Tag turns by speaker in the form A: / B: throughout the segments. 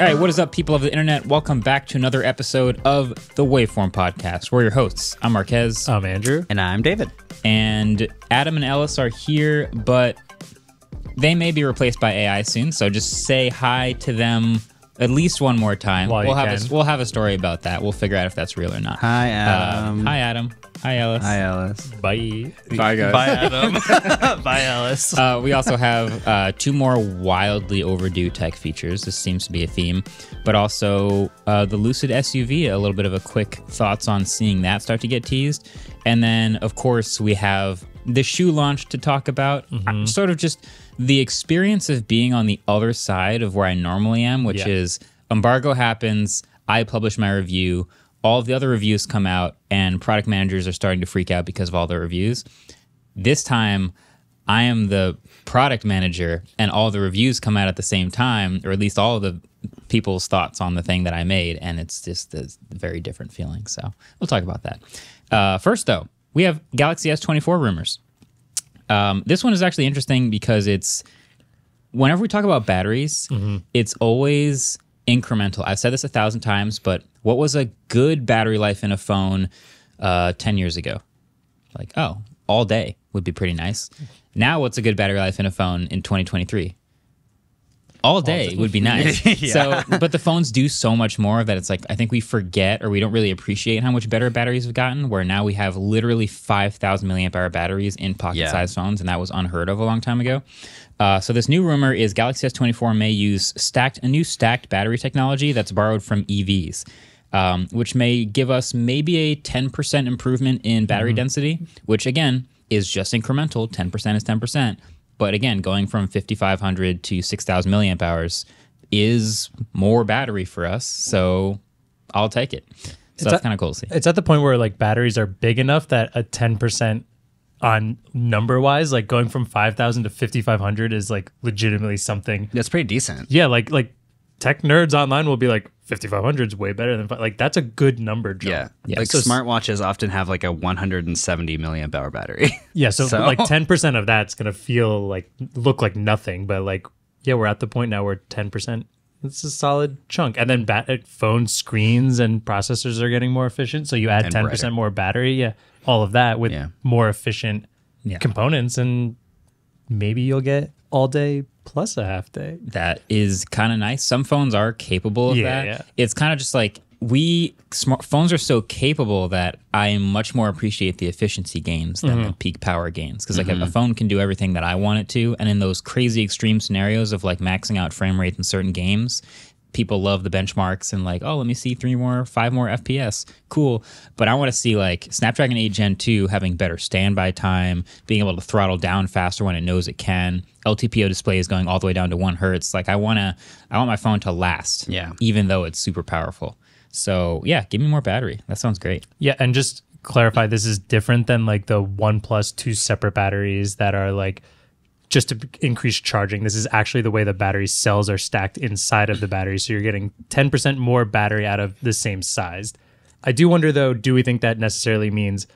A: All right, what is up, people of the internet? Welcome back to another episode of the Waveform Podcast. We're your hosts. I'm Marques,
B: I'm Andrew.
C: And I'm David.
A: and Adam and Ellis are here, but they may be replaced by AI soon. So just say hi to them at least one more time.
B: While
A: we'll
B: you
A: have
B: can.
A: a, we'll have a story about that. We'll figure out if that's real or not.
C: Hi,
A: Uh,
C: Adam.
A: hi, Adam. Hi, Ellis.
C: Hi, Alice.
B: Bye.
D: Bye, guys.
C: Bye, Adam.
B: Bye, Ellis.
A: Uh, we also have uh, two more wildly overdue tech features. This seems to be a theme, but also uh, the Lucid SUV. A little bit of a quick thoughts on seeing that start to get teased, and then of course we have the shoe launch to talk about. Uh, Sort of just the experience of being on the other side of where I normally am, which
B: Yeah.
A: is embargo happens. I publish my review. All the other reviews come out, and product managers are starting to freak out because of all the reviews. This time, I am the product manager, and all the reviews come out at the same time, or at least all the people's thoughts on the thing that I made, and it's just a very different feeling. So we'll talk about that. Uh, first, though, we have Galaxy S24 rumors. Um, this one is actually interesting because it's whenever we talk about batteries, it's always incremental. I've said this a thousand times, but what was a good battery life in a phone uh, 10 years ago? Like, oh, all day would be pretty nice. Now, what's a good battery life in a phone in 2023? All day would be nice. So, but the phones do so much more that it's like I think we forget or we don't really appreciate how much better batteries have gotten. Where now we have literally 5,000 milliamp hour batteries in pocket-sized phones, and that was unheard of a long time ago. Uh, so this new rumor is Galaxy S24 may use stacked a new stacked battery technology that's borrowed from EVs. Um, which may give us maybe a 10% improvement in battery density, which again is just incremental. 10% is 10%. But again, going from 5,500 to 6,000 milliamp hours is more battery for us. So I'll take it. So that's kind of cool to see.
B: it's at the point where like batteries are big enough that a 10% on number wise, like going from 5,000 to 5,500 is like legitimately something.
C: That's pretty decent.
B: Yeah, like, like tech nerds online will be like 5,500 is way better than like that's a good number.
C: Yeah.
A: Yeah.
C: Like
B: So-
C: smartwatches often have like a 170 milliamp hour battery.
B: Yeah, so,
C: So-
B: like 10% of that's going to feel like look like nothing, but like yeah, we're at the point now where 10% it's a solid chunk. And then bat- phone screens and processors are getting more efficient, so you add
C: And
B: 10%
C: brighter.
B: more battery, yeah, all of that with
C: Yeah.
B: more efficient
A: Yeah.
B: components and maybe you'll get all day plus a half day.
A: that is kind of nice. Some phones are capable of
B: Yeah,
A: that.
B: yeah.
A: It's kind of just like we smart phones are so capable that I much more appreciate the efficiency gains than
B: Mm-hmm.
A: the peak power gains because like a, a phone can do everything that I want it to, and in those crazy extreme scenarios of like maxing out frame rate in certain games. People love the benchmarks and like, oh, let me see three more, five more FPS. Cool. But I want to see like Snapdragon 8 Gen 2 having better standby time, being able to throttle down faster when it knows it can. LTPO display is going all the way down to one hertz. Like I want to, I want my phone to last.
C: Yeah.
A: Even though it's super powerful. So yeah, give me more battery. That sounds great.
B: Yeah, and just clarify this is different than like the one plus two separate batteries that are like just to increase charging. This is actually the way the battery cells are stacked inside of the battery. So you're getting 10% more battery out of the same size. I do wonder though, do we think that necessarily means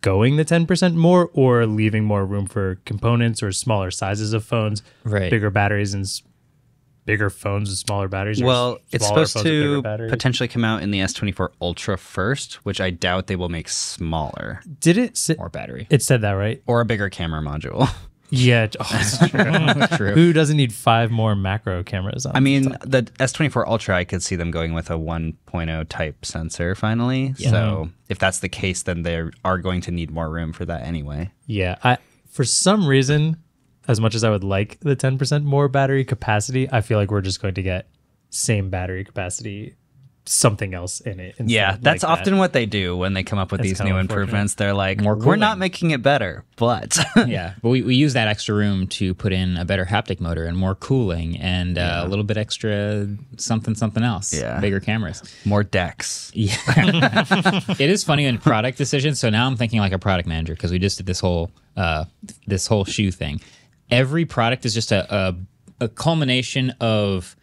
B: going the 10% more or leaving more room for components or smaller sizes of phones,
A: Right.
B: bigger batteries and bigger phones with smaller batteries? or
C: well, it's supposed
B: phones with bigger
C: to potentially come out in the S24 Ultra first, which I doubt they will make smaller
B: Did it? Say,
A: More battery.
B: it said that, right?
C: or a bigger camera module.
B: Yeah. Oh, that's true. Mm.
A: True.
B: Who doesn't need five more macro cameras on?
C: I mean, the S24 Ultra, I could see them going with a 1.0 type sensor finally. So if that's the case, then they are going to need more room for that anyway.
B: yeah. I for some reason, as much as I would like the 10% more battery capacity, I feel like we're just going to get same battery capacity, something else in it.
C: Yeah, that's
B: like that.
C: often what they do when they come up with
B: That's
C: these new improvements. They're like,
A: More
C: we're not making it better, but
A: yeah, but we, we use that extra room to put in a better haptic motor and more cooling and uh, a little bit extra something something else.
C: Yeah.
A: bigger cameras.
C: more decks.
A: Yeah, it is funny in product decisions. So now I'm thinking like a product manager because we just did this whole uh, this whole shoe thing. Every product is just a, a, a culmination of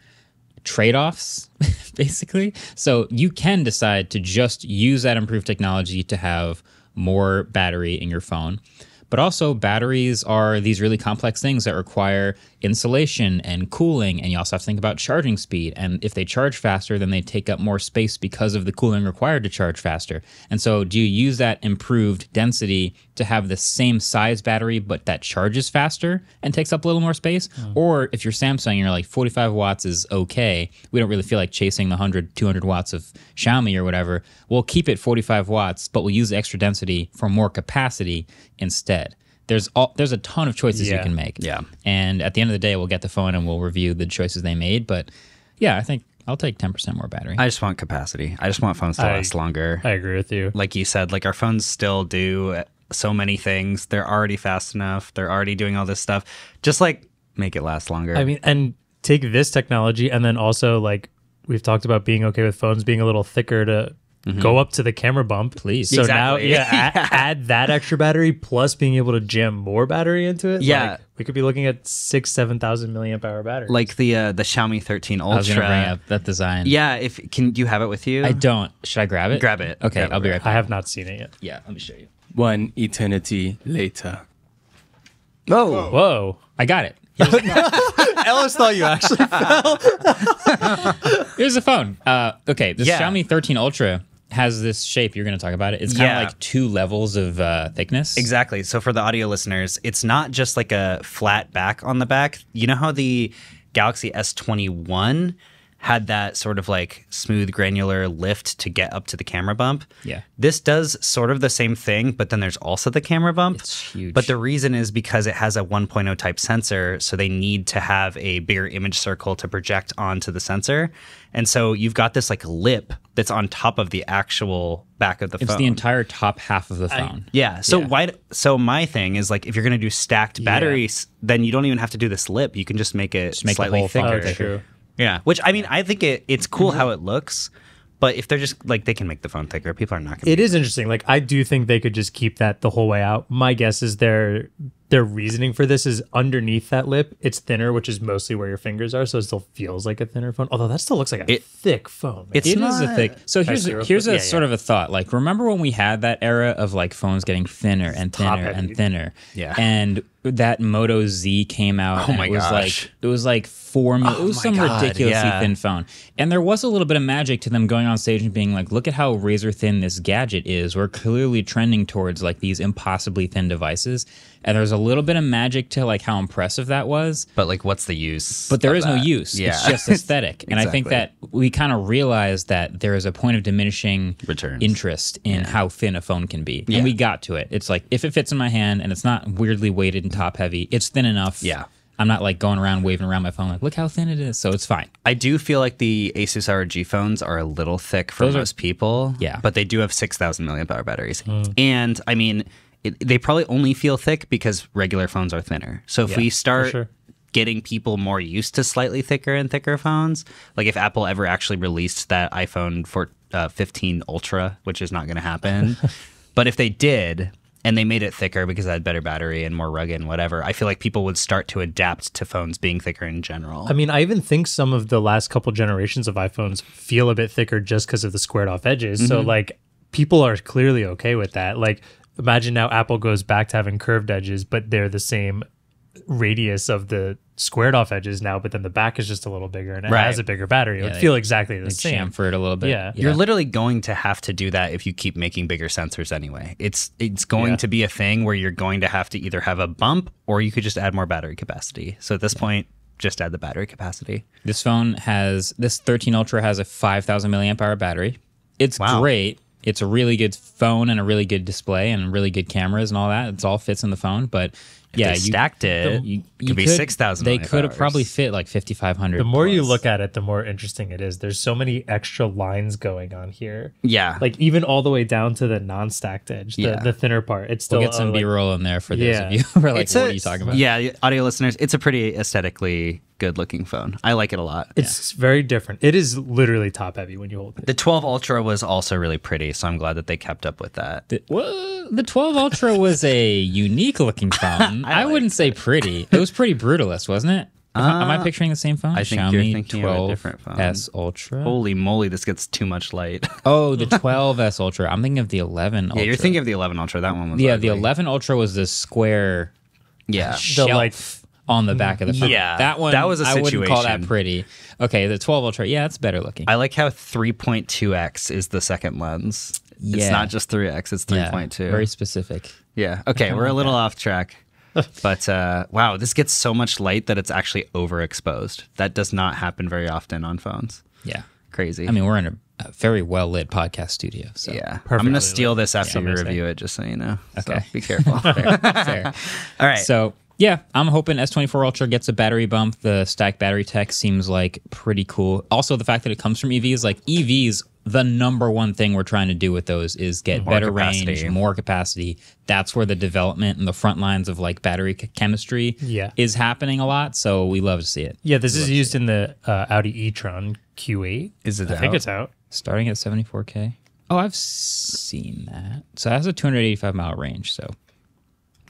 A: trade-offs basically so you can decide to just use that improved technology to have more battery in your phone But also, batteries are these really complex things that require insulation and cooling. And you also have to think about charging speed. And if they charge faster, then they take up more space because of the cooling required to charge faster. And so, do you use that improved density to have the same size battery, but that charges faster and takes up a little more space? Hmm. Or if you're Samsung, and you're like 45 watts is okay. We don't really feel like chasing the 100, 200 watts of Xiaomi or whatever. We'll keep it 45 watts, but we'll use the extra density for more capacity instead. There's all, there's a ton of choices you can make.
C: Yeah.
A: And at the end of the day, we'll get the phone and we'll review the choices they made. But yeah, I think I'll take 10% more battery.
C: I just want capacity. I just want phones to
B: I-
C: last longer.
B: I agree with you.
C: like you said, like our phones still do so many things. They're already fast enough. They're already doing all this stuff. Just like make it last longer.
B: I mean, and take this technology and then also like we've talked about being okay with phones being a little thicker to go up to the camera bump.
A: Please.
B: So
C: Exactly.
B: now, yeah, add, add that extra battery plus being able to jam more battery into it.
C: Yeah.
B: like, we could be looking at six, seven thousand milliamp hour battery.
C: like the uh, the Xiaomi 13
A: I was bring
C: Ultra.
A: up that design.
C: Yeah, if can do you have it with you?
A: I don't. Should I grab it?
C: Grab it.
A: Okay,
C: Grab
A: I'll be
C: grab
A: right
B: I have not seen it yet.
A: Yeah, let me show you.
D: One eternity later.
C: Oh,
B: Whoa.
A: I got it.
D: Ellis thought you actually. Fell.
A: Here's the phone. Uh, okay, this
C: Yeah.
A: Xiaomi 13 Ultra has this shape. You're going to talk about it. It's kind of
C: Yeah.
A: like two levels of uh, thickness.
C: Exactly. So for the audio listeners, it's not just like a flat back on the back. You know how the Galaxy S21 had that sort of like smooth granular lift to get up to the camera bump?
A: Yeah.
C: This does sort of the same thing, but then there's also the camera bump.
A: It's huge.
C: But the reason is because it has a 1.0 type sensor, so they need to have a bigger image circle to project onto the sensor. And so you've got this like lip that's on top of the actual back of the
A: It's
C: phone.
A: It's the entire top half of the phone.
C: Yeah. So
A: Yeah.
C: why? So my thing is like, if you're gonna do stacked batteries, then you don't even have to do this lip. You can just make it
A: make the
C: slightly
A: whole phone
C: thicker.
B: Oh,
A: thicker.
B: true.
C: Yeah. Which I mean, I think it it's cool how mm-hmm. it looks, but if they're just like they can make the phone thicker, people are not gonna.
B: It is interesting. Like I do think they could just keep that the whole way out. My guess is their their reasoning for this is underneath that lip, it's thinner, which is mostly where your fingers are, so it still feels like a thinner phone. Although that still looks like a
C: It-
B: thick phone. man.
C: It's
A: It is a thick. So here's
B: see real
A: here's a
B: Yeah,
A: sort
B: yeah.
A: of a thought. Like remember when we had that era of like phones getting thinner and thinner and thinner.
C: Yeah.
A: And that Moto Z came out.
C: Oh
A: and
C: my
A: it was
C: gosh.
A: like it was like four mil. it oh
C: was
A: some
C: God,
A: ridiculously
C: yeah.
A: thin phone. And there was a little bit of magic to them going on stage and being like, look at how razor thin this gadget is. We're clearly trending towards like these impossibly thin devices. And there's a little bit of magic to like how impressive that was.
C: But like, what's the use?
A: But there is no use.
C: Yeah.
A: It's just aesthetic. exactly. And I think that we kind of realized that there is a point of diminishing
C: Returns.
A: interest in how thin a phone can be.
C: Yeah.
A: And we got to it. It's like if it fits in my hand and it's not weirdly weighted and top heavy, it's thin enough.
C: Yeah.
A: I'm not like going around waving around my phone like, look how thin it is. So it's fine.
C: I do feel like the Asus ROG phones are a little thick for
A: Those are-
C: most people.
A: Yeah.
C: But they do have 6,000 milliamp hour batteries. Mm. And I mean, it, they probably only feel thick because regular phones are thinner. So if we start
B: sure.
C: getting people more used to slightly thicker and thicker phones, like if Apple ever actually released that iPhone for, uh, 15 Ultra, which is not going to happen, but if they did, and they made it thicker because it had better battery and more rugged and whatever, I feel like people would start to adapt to phones being thicker in general.
B: I mean, I even think some of the last couple generations of iPhones feel a bit thicker just because of the squared off edges. So, like, people are clearly okay with that. Like, imagine now Apple goes back to having curved edges, but they're the same radius of the squared off edges now, but then the back is just a little bigger and it
C: Right.
B: has a bigger battery. It would
A: they-
B: feel exactly the
A: Like
B: same.
A: chamfer it a little bit.
B: Yeah.
C: You're literally going to have to do that if you keep making bigger sensors anyway. It's it's going
B: Yeah.
C: to be a thing where you're going to have to either have a bump or you could just add more battery capacity. So at this point, just add the battery capacity.
A: This phone has this 13 Ultra has a 5,000 milliamp hour battery. It's
C: Wow.
A: great. It's a really good phone and a really good display and really good cameras and all that. It's all fits in the phone, but yeah,
C: they
A: you
C: stacked it,
A: You, you
C: could be 6,000
A: They could have probably fit like 5,500.
B: The more you look at it, the more interesting it is. There's so many extra lines going on here.
C: Yeah.
B: Like even all the way down to the non-stacked edge, the,
C: Yeah.
B: the thinner part. It's still
A: we'll get some
B: uh, like-
A: B-roll in there for those
B: Yeah.
A: of you who are like,
C: It's
A: what
C: a-
A: are you talking about?
C: Yeah, audio listeners, it's a pretty aesthetically good looking phone. I like it a lot.
B: It's very different. It is literally top heavy when you hold it.
C: The 12 Ultra was also really pretty, so I'm glad that they kept up with that.
A: The, well, the 12 Ultra was a unique looking phone. I, wouldn't say pretty. It was pretty brutalist, wasn't it? Am I picturing the same phone?
C: Uh, I think
A: Xiaomi
C: you're thinking of a
A: 12
C: different phone.
A: S Ultra.
C: Holy moly, this gets too much light.
A: Oh, the 12s Ultra. I'm thinking of the 11 Ultra.
C: yeah, you're thinking of the 11 Ultra. That one was
A: Yeah, the 11 Ultra was the square
C: Yeah.
A: shelf
B: like-
A: on the back of the phone.
C: Yeah,
A: that one.
C: that was a
A: I wouldn't call that pretty. Okay, the 12 Ultra. Yeah, it's better looking.
C: I like how 3.2x is the second lens.
A: Yeah.
C: It's not just 3x, it's
A: Yeah,
C: 3.2.
A: Very specific.
C: Yeah. Okay, we're a little off track. but uh, wow, this gets so much light that it's actually overexposed. That does not happen very often on phones.
A: Yeah.
C: Crazy.
A: I mean, we're in a, a very well lit podcast studio. So
C: yeah. I'm gonna steal
B: lit,
C: this after
B: may say.
C: review it, just so you know. So
A: Okay.
C: be careful.
A: fair. fair.
C: All right.
A: So yeah, I'm hoping S24 Ultra gets a battery bump. The stack battery tech seems like pretty cool. Also, the fact that it comes from EVs, like EVs, the number one thing we're trying to do with those is get
C: More
A: better
C: capacity.
A: range, more capacity. That's where the development and the front lines of like battery chemistry
B: Yeah.
A: is happening a lot. So we love to see it.
B: Yeah, this is used in the uh, Audi e-tron Q8.
C: Is it
B: I think it's out.
A: Starting at 74k. Oh, I've seen that. So it has a 285 mile range. So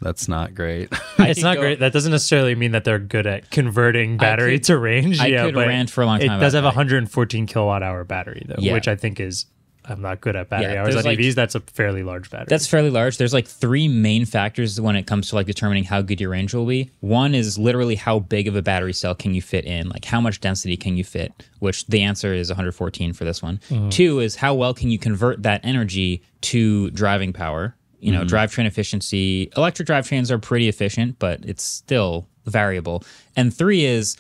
C: That's not great.
B: It's not
A: go-
B: great. That doesn't necessarily mean that they're good at converting battery
A: could-
B: to range.
A: I
B: yeah,
A: could
B: but
A: rant for a long time
B: It does have a 114 kilowatt hour battery though,
A: Yeah.
B: which I think is I'm not good at battery
A: Yeah,
B: hours on
A: there's like-
B: EVs. That's a fairly large battery.
A: That's fairly large. There's like three main factors when it comes to like determining how good your range will be. One is literally how big of a battery cell can you fit in, like how much density can you fit, which the answer is 114 for this one. Mm-hmm. Two is how well can you convert that energy to driving power. You know, drivetrain efficiency. Electric drivetrains are pretty efficient, but it's still variable. And three is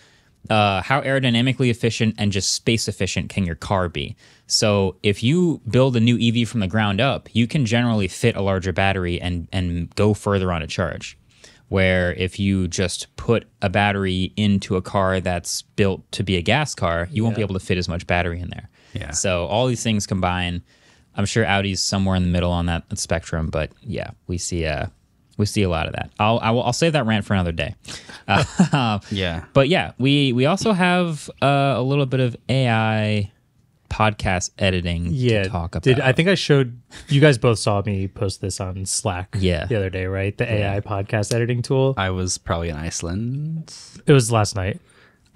A: uh, how aerodynamically efficient and just space efficient can your car be? So if you build a new EV from the ground up, you can generally fit a larger battery and and go further on a charge. Where if you just put a battery into a car that's built to be a gas car, you won't be able to fit as much battery in there.
C: Yeah.
A: So all these things combine. I'm sure Audi's somewhere in the middle on that spectrum, but yeah, we see uh we see a lot of that. I'll I will, I'll save that rant for another day. Uh,
C: yeah.
A: but yeah, we we also have uh, a little bit of AI podcast editing
B: yeah.
A: to talk about.
B: Did I think I showed you guys both saw me post this on Slack
A: Yeah.
B: the other day, right? The AI podcast editing tool.
C: I was probably in Iceland.
B: It was last night.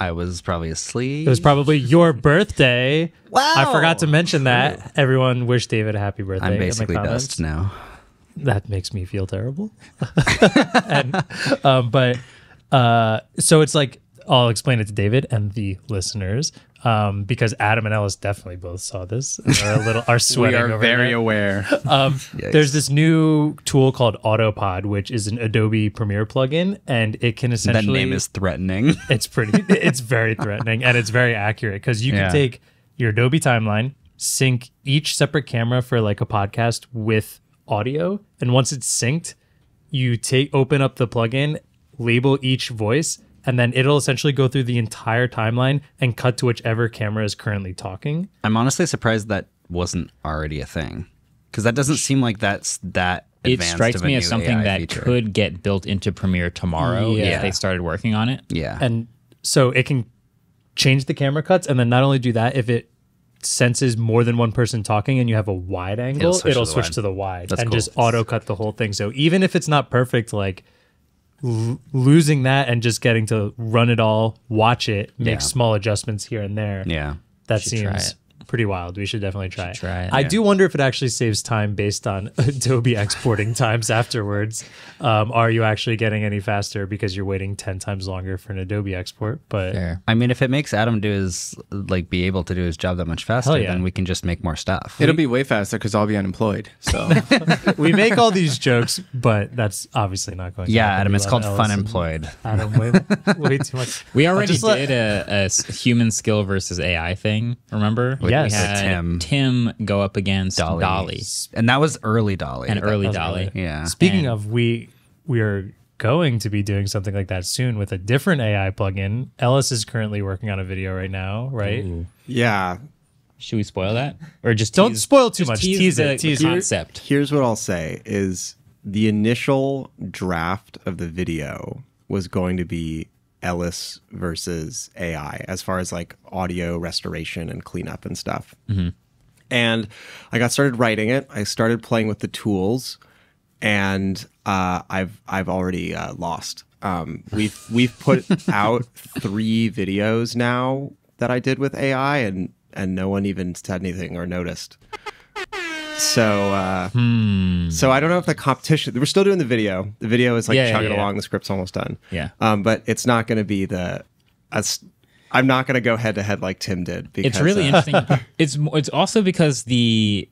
C: I was probably asleep.
B: It was probably your birthday.
C: Wow.
B: I forgot to mention that. Everyone wish David a happy birthday.
C: I'm basically dust now.
B: that makes me feel terrible. and, um, but uh, so it's like I'll explain it to David and the listeners um, because Adam and Ellis definitely both saw this and are a little are
D: We
B: sweating
D: are
B: over
D: very
B: there.
D: aware.
B: Um,
C: Yikes.
B: there's this new tool called Autopod, which is an Adobe Premiere plugin, and it can essentially
C: That
B: essentially
C: name is threatening.
B: it's pretty it's very threatening and it's very accurate because you can
C: Yeah.
B: take your adobe timeline sync each separate camera for like a podcast with audio and once it's synced you take open up the plugin label each voice and then it'll essentially go through the entire timeline and cut to whichever camera is currently talking
C: I'm honestly surprised that wasn't already a thing. Because that doesn't seem like that's that
A: it
C: advanced
A: strikes
C: of a
A: me as something
C: AI
A: that
C: feature.
A: could get built into Premiere tomorrow
B: Yeah.
A: if they started working on it.
C: Yeah.
B: and so it can change the camera cuts and then not only do that if it senses more than one person talking and you have a wide angle it'll
C: switch
B: switch,
C: to the
B: to,
C: wide.
B: the wide
C: That's
B: and
C: cool.
B: just auto cut the whole thing so even if it's not perfect like l- losing that and just getting to run it all watch it make
C: Yeah.
B: small adjustments here and there
C: yeah.
B: that seems
A: it.
B: Pretty wild we should definitely try,
A: Should try it.
B: i
A: Yeah.
B: do wonder if it actually saves time based on adobe exporting times afterwards um, are you actually getting any faster because you're waiting 10 times longer for an adobe export but
A: Fair.
C: I mean, if it makes Adam do his, like, be able to do his job that much faster,
B: yeah.
C: then we can just make more stuff.
D: It'll be way faster because I'll be unemployed. So
B: we make all these jokes, but that's obviously not going. to
C: yeah,
B: happen.
C: Adam, it's called
B: Ellis
C: Fun Employed.
B: Adam, way, way too much.
A: We already
B: just let-
A: did a human skill versus AI thing. Remember?
C: With-
B: Yes.
A: we had
C: Tim.
A: Tim go up against
C: DALL-E.
A: DALL-E,
C: And that was early DALL-E.
A: and early
B: was
A: DALL-E.
B: early.
C: Yeah.
B: Speaking
A: And-
B: of, we we are going to be doing something like that soon with a different AI plugin. Ellis is currently working on a video right now, right?
E: Yeah.
A: Should we spoil that, or just
B: Don't
A: tease-
B: spoil too
A: just
B: much.
A: Tease,
B: Tease
A: the,
B: it, tease
A: the
B: it.
A: concept.
E: Here's what I'll say is the initial draft of the video was going to be Ellis versus AI as far as like audio restoration and cleanup and stuff. And I got started writing it. I started playing with the tools, and uh, I've I've already uh, lost. Um, we've we've put out three videos now that I did with AI, and and no one even said anything or noticed. So uh, so I don't know if the competition. We're still doing the video. The video is like
A: Yeah, yeah,
E: chugging
A: yeah.
E: along. The script's almost done.
A: Yeah.
E: Um, but it's not going to be the. I'm not going to go head to head like Tim did. Because,
A: it's really
E: uh,
A: interesting. It's it's also because the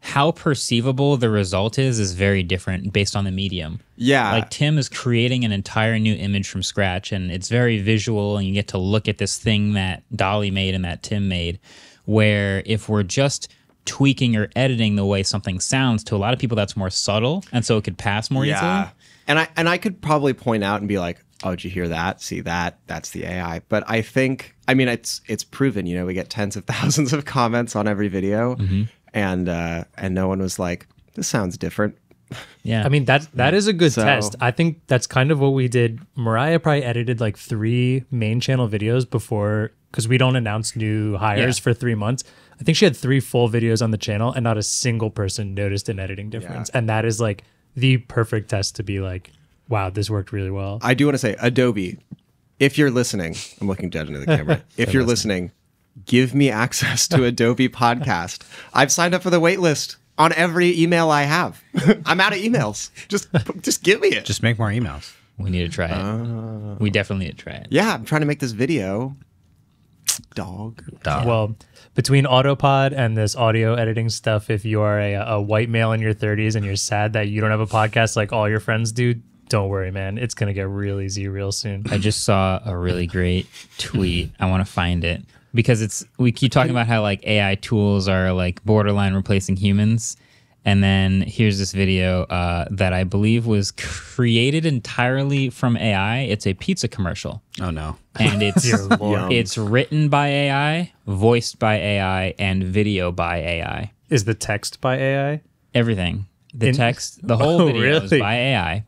A: how perceivable the result is is very different based on the medium.
E: Yeah.
A: Like Tim is creating an entire new image from scratch and it's very visual and you get to look at this thing that DALL-E made and that Tim made where if we're just tweaking or editing the way something sounds to a lot of people that's more subtle and so it could pass more
E: Yeah.
A: easily.
E: And I and I could probably point out and be like, "Oh, did you hear that? See that? That's the AI." But I think I mean it's it's proven, you know, we get tens of thousands of comments on every video
A: Mm-hmm.
E: and uh and no one was like, "This sounds different."
A: Yeah.
B: I mean that that is a good
E: So-
B: test. I think that's kind of what we did. Mariah probably edited like three main channel videos before because we don't announce new hires
A: Yeah.
B: for three months. I think she had three full videos on the channel, and not a single person noticed an editing difference. And that is like the perfect test to be like, wow, this worked really well.
E: I do want to say Adobe, if you're listening, I'm looking dead into the camera. if you're listening, give me access to Adobe Podcast. I've signed up for the wait list on every email I have. I'm out of emails. Just just give me it.
C: Just make more emails.
A: we need to try it.
E: Uh.
A: we definitely need to try it.
E: yeah, I'm trying to make this video. Dog.
C: Duh.
B: Well, between Autopod and this audio editing stuff, if you are a, a white male in your 30s and you're sad that you don't have a podcast like all your friends do, don't worry, man. It's going to get real easy real soon.
A: I just saw a really great tweet. I want to find it because it's we keep talking about how like AI tools are like borderline replacing humans. And then here's this video uh, that I believe was created entirely from AI. It's a pizza commercial,
C: oh no.
A: and it's it's written by AI, voiced by AI, and video by AI.
B: Is the text by AI?
A: Everything, the
B: In-
A: text, the whole
B: Oh,
A: video is by AI,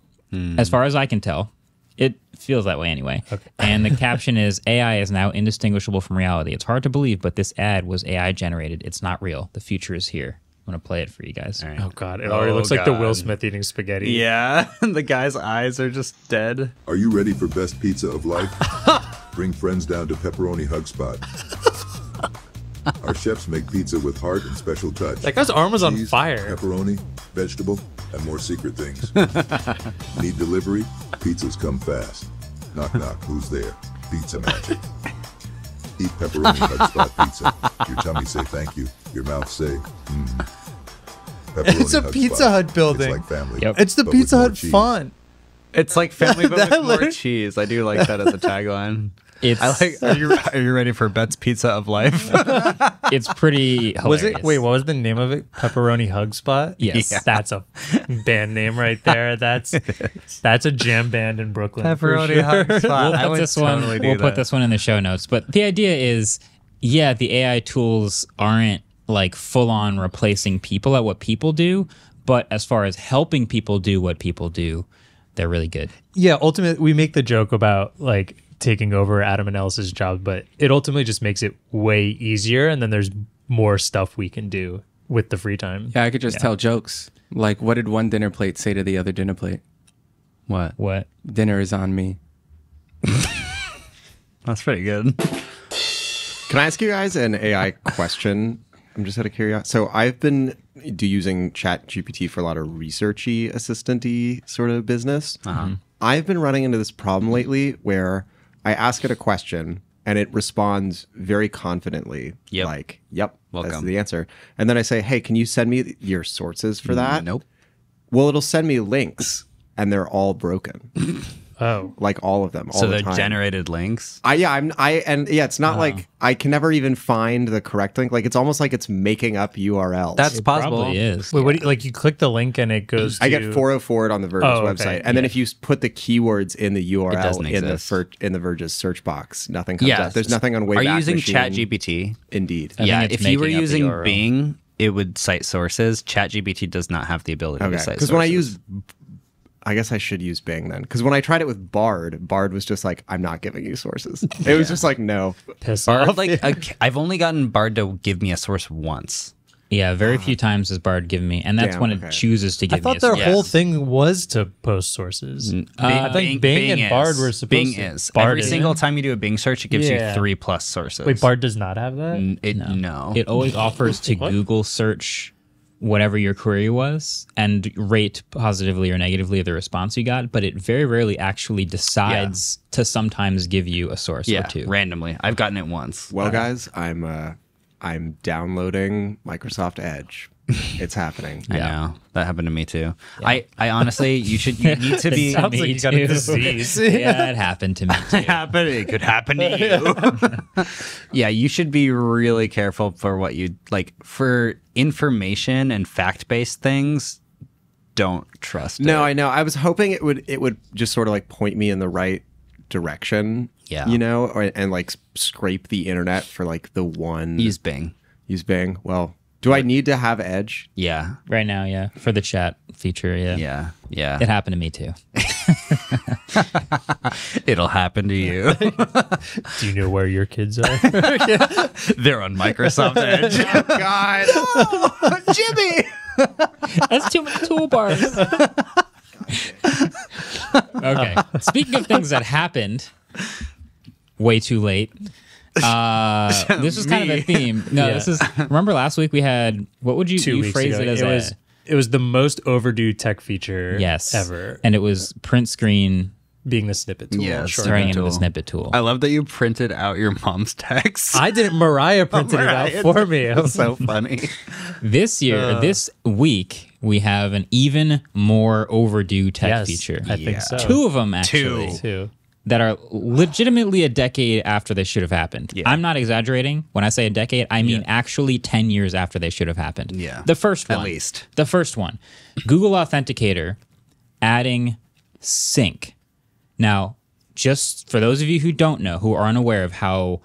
A: as far as I can tell. It feels that way anyway. And the caption is AI is now indistinguishable from reality. It's hard to believe, but this ad was AI generated. It's not real. The future is here. I'm gonna play it for you guys.
B: Oh, God. It already
C: Oh,
B: looks like the Will Smith eating spaghetti.
C: Yeah, the guy's eyes are just dead.
F: Are you ready for best pizza of life? Bring friends down to Pepperoni Hug Spot. Our chefs make pizza with heart and special touch.
B: That guy's arm was on fire.
F: Pepperoni, vegetable, and more secret things. Need delivery? Pizzas come fast. Knock knock, who's there? Pizza magic. Eat Pepperoni Hug Spot pizza. Your tummy say thank you. Your mouth say. Mm-hmm. Pepperoni
G: It's a
F: Hut
G: Pizza
F: Spot.
G: Hut building.
F: It's like family.
A: Yep.
G: It's the Pizza Hut
F: cheese.
G: font.
C: It's like family, but
G: That
C: with more cheese. I do like that as a tagline.
A: It's
C: I like. Are you are you ready for Bet's Pizza of Life?
A: it's pretty hilarious.
B: Was it? Wait, what was the name of it? Pepperoni Hug Spot.
A: Yes.
C: Yeah.
B: that's a band name right there. That's that's a jam band in Brooklyn. for
C: Pepperoni
B: sure.
C: Hug Spot.
A: we'll
C: I
A: put
C: would
A: this one.
C: totally do
A: We'll put this one in the show notes. But the idea is, yeah, the AI tools aren't like full on replacing people at what people do, but as far as helping people do what people do, they're really good.
B: Yeah, ultimately, we make the joke about like taking over Adam and Ellis's job, but it ultimately just makes it way easier. And then there's more stuff we can do with the free time.
D: Yeah, I could just tell jokes. Like, what did one dinner plate say to the other dinner plate?
C: What?
A: What?
D: Dinner is on me.
C: That's pretty good.
E: Can I ask you guys an AI question? I'm just out of curiosity. So I've been do using ChatGPT for a lot of researchy, assistanty sort of business.
C: Uh-huh.
E: I've been running into this problem lately where I ask it a question and it responds very confidently,
C: Yep.
E: like, "Yep, that's the answer." And then I say, "Hey, can you send me your sources for that?"
C: Nope.
E: Well, it'll send me links, and they're all broken,
B: Oh,
E: like all of them. All
C: So
E: the
C: they're
E: time.
C: generated links.
E: I yeah, I'm I and yeah, it's not oh. like I can never even find the correct link. Like it's almost like it's making up URLs.
C: That's
A: It
C: possible.
A: probably is.
B: wait, what? Do you, like you click the link and it goes. To,
E: I get 404 on the Verge's
B: Oh, okay,
E: website, and then if you put the keywords in the URL
C: doesn't
E: in the
C: exist.
E: in the Verge's search box, nothing comes
C: Yeah.
E: up. There's nothing on
C: Are
E: Wayback
C: you using
E: Machine.
C: ChatGPT?
E: Indeed.
A: think
C: yeah. If you were
A: making up the
C: using Bing, it would cite sources. ChatGPT does not have the ability
E: Okay.
C: to cite
E: Because when I use, I guess I should use Bing then. Because when I tried it with Bard, Bard was just like, I'm not giving you sources. It was just like, no.
B: piss
C: Bard,
B: off.
C: like a, I've only gotten Bard to give me a source once.
A: Yeah, very few ah. times has Bard given me, and that's
E: Damn,
A: when
E: okay.
A: it chooses to give me. Sources.
B: I thought
A: a
B: their
A: source.
B: whole
C: Yes.
B: thing was to post sources.
C: Uh, Bing-
B: I think Bing and
C: is.
B: Bard were supposed
C: Bing
B: to-
C: is.
B: Bard
C: Every
B: is.
C: single time you do a Bing search, it gives
B: Yeah.
C: you three plus sources.
B: Wait, Bard does not have that.
C: N- It, no.
A: It always offers to
B: What?
A: Google search whatever your query was and rate positively or negatively the response you got, but it very rarely actually decides to sometimes give you a source
C: yeah,
A: or two.
C: randomly. I've gotten it once.
E: Well, guys, I'm uh, I'm downloading Microsoft Edge. It's happening.
C: I know that happened to me too. I, I honestly, you should you need to be.
B: Sounds like
A: Me
B: you got a
A: too.
B: disease.
A: yeah, it happened to me too.
C: happen. It could happen to you. yeah, you should be really careful for what you like for information and fact based things. Don't trust.
E: No,
C: it.
E: I know. I was hoping it would it would just sort of like point me in the right direction.
C: Yeah.
E: You know, or, and like scrape the internet for like the one
C: use Bing.
E: use Bing. Well, do I need to have Edge?
C: Yeah,
A: Right now, yeah, for the chat feature, yeah.
C: yeah, yeah.
A: It happened to me too.
C: It'll happen to you.
B: Do you know where your kids are?
C: They're on Microsoft Edge.
E: Oh, God.
C: Jimmy.
A: That's too many toolbars. okay. Speaking of things that happened way too late. Uh, this is kind of a theme. No,
B: Yeah.
A: this is. Remember last week we had what would you,
B: Two
A: you
B: weeks
A: phrase
B: ago,
A: it as
B: it
A: a-
B: was it was the most overdue tech feature
A: yes
B: ever,
A: and it was print screen
B: being the snippet tool.
C: Yeah,
B: Sure.
A: into the snippet tool.
C: I love that you printed out your mom's text.
B: I didn't. Mariah printed
C: Mariah
B: it out for me. I was
C: so funny.
A: This year,
B: Uh.
A: this week, we have an even more overdue tech
B: yes,
A: feature.
B: I think so.
A: Two of them actually.
B: Two.
A: That are legitimately a decade after they should have happened.
C: Yeah.
A: I'm not exaggerating. When I say a decade, I mean actually 10 years after they should have happened.
C: Yeah.
A: The first one.
C: At least.
A: The first one. Google Authenticator adding sync. Now, just for those of you who don't know, who are unaware of how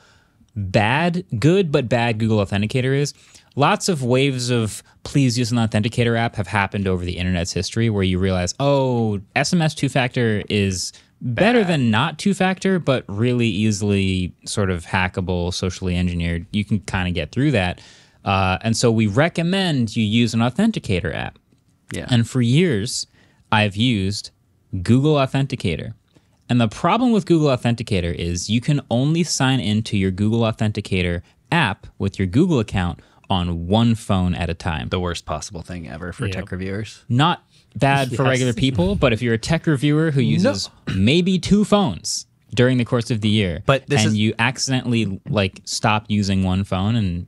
A: bad, good but bad Google Authenticator is, lots of waves of please use an authenticator app have happened over the internet's history where you realize, oh, SMS two factor is better than not two factor, but really easily sort of hackable, socially engineered. You can kind of get through that. Uh, and so we recommend you use an authenticator app.
C: Yeah.
A: And for years, I've used Google Authenticator. And the problem with Google Authenticator is you can only sign into your Google Authenticator app with your Google account on one phone at a time.
C: the worst possible thing ever for
B: Yep.
C: tech reviewers.
A: Not bad for regular people, but if you're a tech reviewer who uses maybe two phones during the course of the year,
C: But this
A: and
C: is-
A: you accidentally like stop using one phone and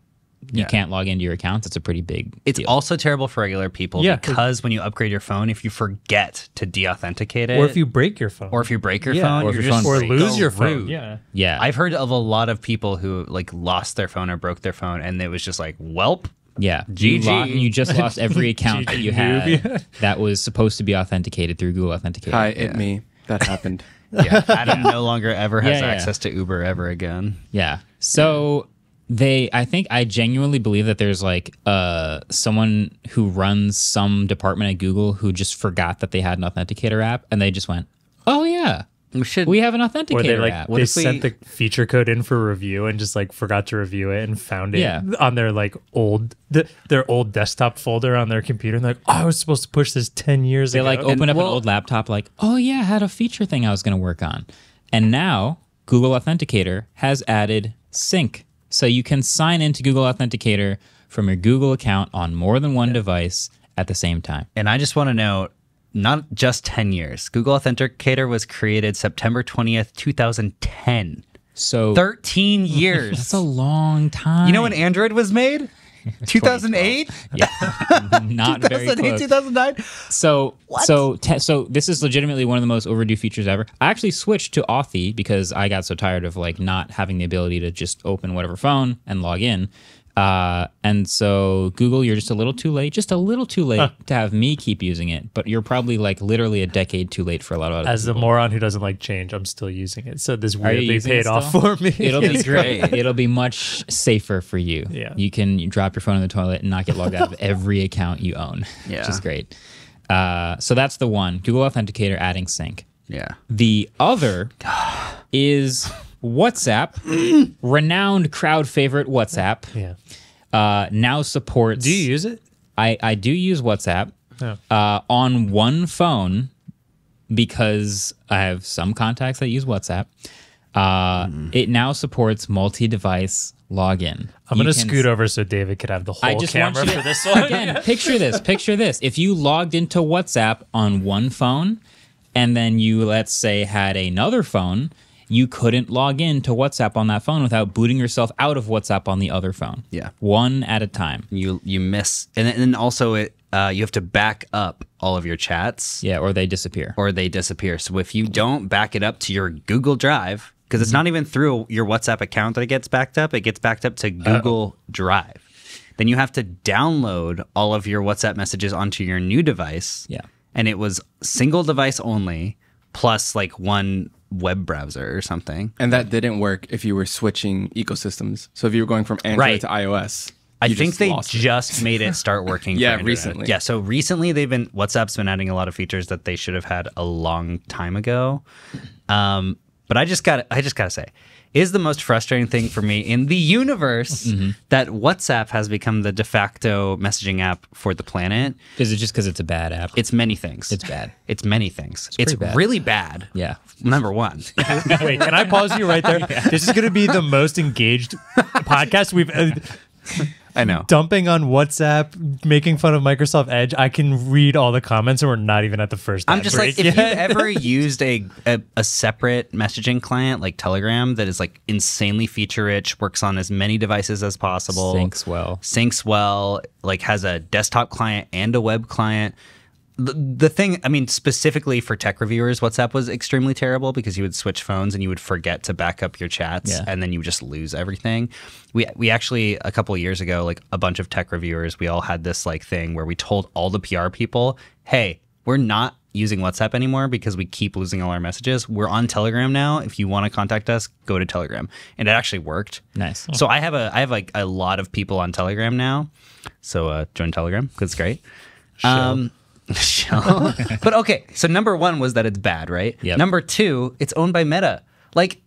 A: you
C: Yeah.
A: can't log into your accounts, it's a pretty big
C: It's
A: deal.
C: also terrible for regular people
B: Yeah.
C: because when you upgrade your phone, if you forget to deauthenticate it,
B: Or if you break your phone,
C: or if you break your
B: Yeah.
C: phone,
A: Or
C: you're
A: your
C: just
A: phone
B: or lose your phone. Yeah.
A: yeah.
C: I've heard of a lot of people who like lost their phone or broke their phone, and it was just like, "Welp."
A: Yeah, you, lo- you just lost every account that you had that was supposed to be authenticated through Google Authenticator.
D: Hi, it me. That happened.
C: Yeah, Adam no longer ever has
A: Yeah, yeah.
C: access to Uber ever again.
A: Yeah. So they, I think, I genuinely believe that there's like uh someone who runs some department at Google who just forgot that they had an authenticator app, and they just went, "Oh yeah,
C: We should.
A: we have an authenticator
B: Or they like
A: app."
B: they
C: if we-
B: sent the feature code in for review and just like forgot to review it and found it
A: Yeah.
B: on their like old th- their old desktop folder on their computer and they're like, oh, I was supposed to push this ten years
A: They
B: ago.
A: like open up
C: well-
A: an old laptop, like, oh yeah, I had a feature thing I was going to work on, and now Google Authenticator has added sync, so you can sign into Google Authenticator from your Google account on more than one device at the same time.
C: and I just want to note, not just ten years. Google Authenticator was created September twentieth, two thousand ten.
A: So
C: Thirteen years.
A: that's a long time.
C: you know when Android was made? 2008?
A: Yeah, not very
C: 2008,
A: close.
C: 2009?
A: So, so, te- so this is legitimately one of the most overdue features ever. I actually switched to Authy because I got so tired of like not having the ability to just open whatever phone and log in. Uh, and so Google, you're just a little too late, just a little too late to have me keep using it. But you're probably like literally a decade too late for a lot of other
B: As the moron who doesn't like change, I'm still using it. So this
A: Are you
B: weirdly
A: using it
B: paid off for me.
A: It'll be great.
C: great.
A: It'll be much safer for you.
B: Yeah.
A: You can you drop your phone in the toilet and not get logged out of every account you own,
C: Yeah.
A: which is great. Uh, so that's the one Google Authenticator adding sync.
C: Yeah.
A: The other is WhatsApp, renowned crowd favorite WhatsApp,
B: yeah.
A: uh, now supports.
B: Do you use it?
A: I, I do use WhatsApp
B: Yeah.
A: uh, on one phone because I have some contacts that use WhatsApp. Uh, It now supports multi-device login.
B: I'm gonna scoot over so David could have the whole
A: I just want
B: camera
A: you to,
B: for this one.
A: Again, picture this. Picture this. If you logged into WhatsApp on one phone, and then you let's say had another phone, you couldn't log in to WhatsApp on that phone without booting yourself out of WhatsApp on the other phone.
C: Yeah.
A: one at a time.
C: You you miss, and then- also it uh, you have to back up all of your chats.
A: Yeah, or they disappear.
C: or they disappear. So if you don't back it up to your Google Drive, because it's not even through your WhatsApp account that it gets backed up, it gets backed up to Google Drive. Then you have to download all of your WhatsApp messages onto your new device.
A: Yeah.
C: And it was single device only, plus like one web browser or something.
D: And that didn't work if you were switching ecosystems. So if you were going from Android
C: Right.
D: to iOS,
C: I
D: you
C: think
D: just
C: they just made it start working.
D: Yeah, recently.
C: Yeah, so recently they've been WhatsApp's been adding a lot of features that they should have had a long time ago. Um, but I just got I just gotta say, is the most frustrating thing for me in the universe
A: Mm-hmm.
C: that WhatsApp has become the de facto messaging app for the planet.
A: Is it just because it's a bad app?
C: It's many things.
A: It's bad.
C: It's many things. It's,
A: pretty bad.
C: really bad.
A: yeah.
C: Number one.
B: Wait, can I pause you right there? This is going to be the most engaged podcast we've uh,
C: I know.
B: dumping on WhatsApp, making fun of Microsoft Edge. I can read all the comments, and we're not even at the first.
C: I'm just like,
B: break
C: if you've ever used a, a a separate messaging client like Telegram that is like insanely feature rich, works on as many devices as possible,
A: Syncs well.
C: syncs well, like has a desktop client and a web client. The, the thing, I mean, specifically for tech reviewers, WhatsApp was extremely terrible because you would switch phones and you would forget to back up your chats,
A: Yeah.
C: and then you would just lose everything. We we actually a couple of years ago, like a bunch of tech reviewers, we all had this like thing where we told all the PR people, "Hey, we're not using WhatsApp anymore because we keep losing all our messages. We're on Telegram now. If you want to contact us, go to Telegram." And it actually worked.
A: Nice.
C: So I have a I have like a lot of people on Telegram now. So uh, join Telegram because it's great. Um, shill. but okay, so number one was that it's bad, right?
A: Yep.
C: Number two, it's owned by Meta. Like,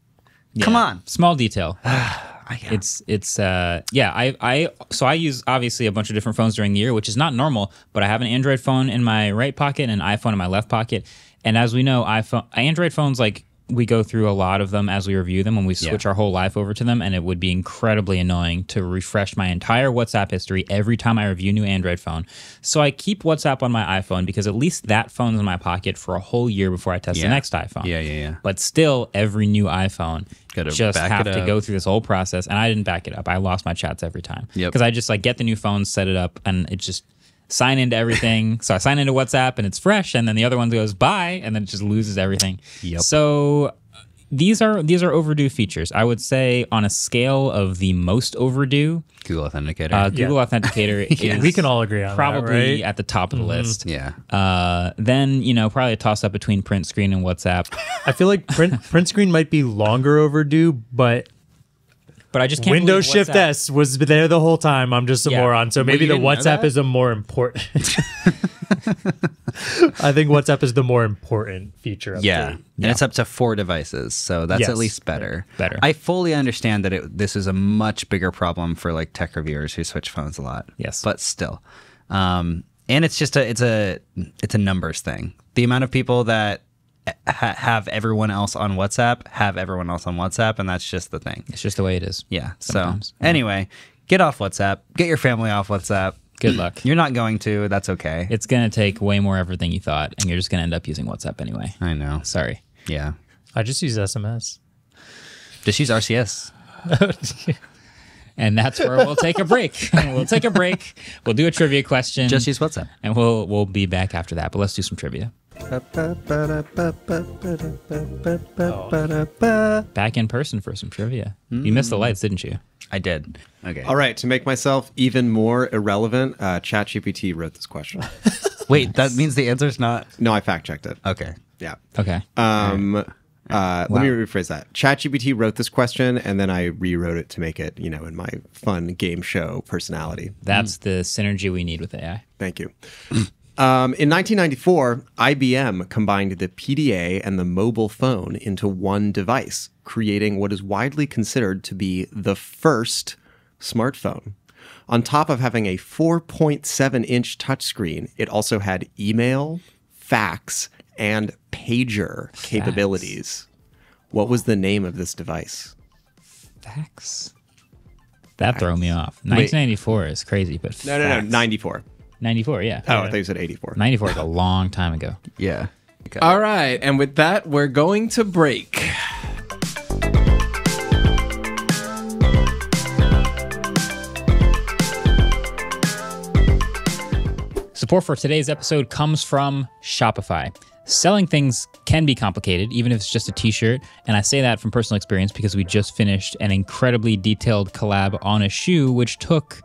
C: come on.
A: Small detail.
C: I-
A: It's it's uh yeah I I so I use obviously a bunch of different phones during the year, which is not normal. But I have an Android phone in my right pocket and an iPhone in my left pocket. And as we know, iPhone Android phones like we go through a lot of them as we review them and we switch
C: Yeah.
A: our whole life over to them, and it would be incredibly annoying to refresh my entire WhatsApp history every time I review a new Android phone. So I keep WhatsApp on my iPhone because at least that phone's in my pocket for a whole year before I test the next iPhone.
C: Yeah, yeah, yeah.
A: But still, every new iPhone
C: Gotta
A: just
C: back
A: have to go through this whole process, and I didn't back it up. I lost my chats every time
C: Yep.
A: because I just like get the new phone, set it up, and it just sign into everything. so I sign into WhatsApp, and it's fresh, and then the other one goes bye, and then it just loses everything.
C: Yep.
A: So these are these are overdue features. I would say on a scale of the most overdue,
C: Google Authenticator.
A: uh, Google Authenticator is
B: we can all agree on
A: probably
B: that, right?
A: at the top of the list.
C: yeah.
A: Uh, then you know probably a toss up between print screen and WhatsApp.
B: I feel like print print screen might be longer overdue, but
A: But I just can't
B: Windows
A: believe
B: Shift S was there the whole time. I'm just a
A: Yeah.
B: moron. So maybe
C: you
B: the
C: didn't know
B: WhatsApp
C: that?
B: is a more important. I think WhatsApp is the more important feature. Update.
C: Yeah. And it's up to four devices, so that's
B: Yes.
C: at least better.
A: Better.
C: I fully understand that it, this is a much bigger problem for like tech reviewers who switch phones a lot.
A: Yes.
C: but still, um, and it's just a it's a it's a numbers thing. The amount of people that ha- have everyone else on WhatsApp have everyone else on WhatsApp, and that's just the thing.
A: It's just the way it is.
C: Yeah.
A: Sometimes.
C: So anyway, get off WhatsApp. Get your family off WhatsApp.
A: Good luck.
C: You're not going to. That's okay.
A: It's gonna take way more effort than you thought, and you're just gonna end up using WhatsApp anyway.
C: I know.
A: Sorry.
C: Yeah.
B: I just use SMS.
C: Just use RCS.
A: And that's where we'll take a break. we'll take a break. We'll do a trivia question.
C: Just use WhatsApp.
A: and we'll we'll be back after that. But let's do some trivia. Back in person for some trivia. You missed the lights, didn't you?
C: I did. Okay.
E: All right, to make myself even more irrelevant, uh, ChatGPT wrote this question.
C: Wait, that means the answer's not.
E: no, I fact checked it.
C: Okay.
E: Yeah.
A: Okay.
E: Um, uh, Let me rephrase that. ChatGPT wrote this question, and then I rewrote it to make it, you know, in my fun game show personality.
A: That's the synergy we need with AI.
E: Thank you. Um, in 1994, IBM combined the PDA and the mobile phone into one device, creating what is widely considered to be the first smartphone. On top of having a 4.7 inch touchscreen, it also had email, fax, and pager capabilities. What was the name of this device?
A: Fax. That throw me off. 1994 is crazy, but
E: No, no, no, 94.
A: 94, yeah.
E: Oh, I thought you said 84.
A: 94 is a long time ago.
C: Yeah.
D: All right, and with that, we're going to break.
A: Support for today's episode comes from Shopify. Selling things can be complicated, even if it's just a t shirt. And I say that from personal experience because we just finished an incredibly detailed collab on a shoe, which took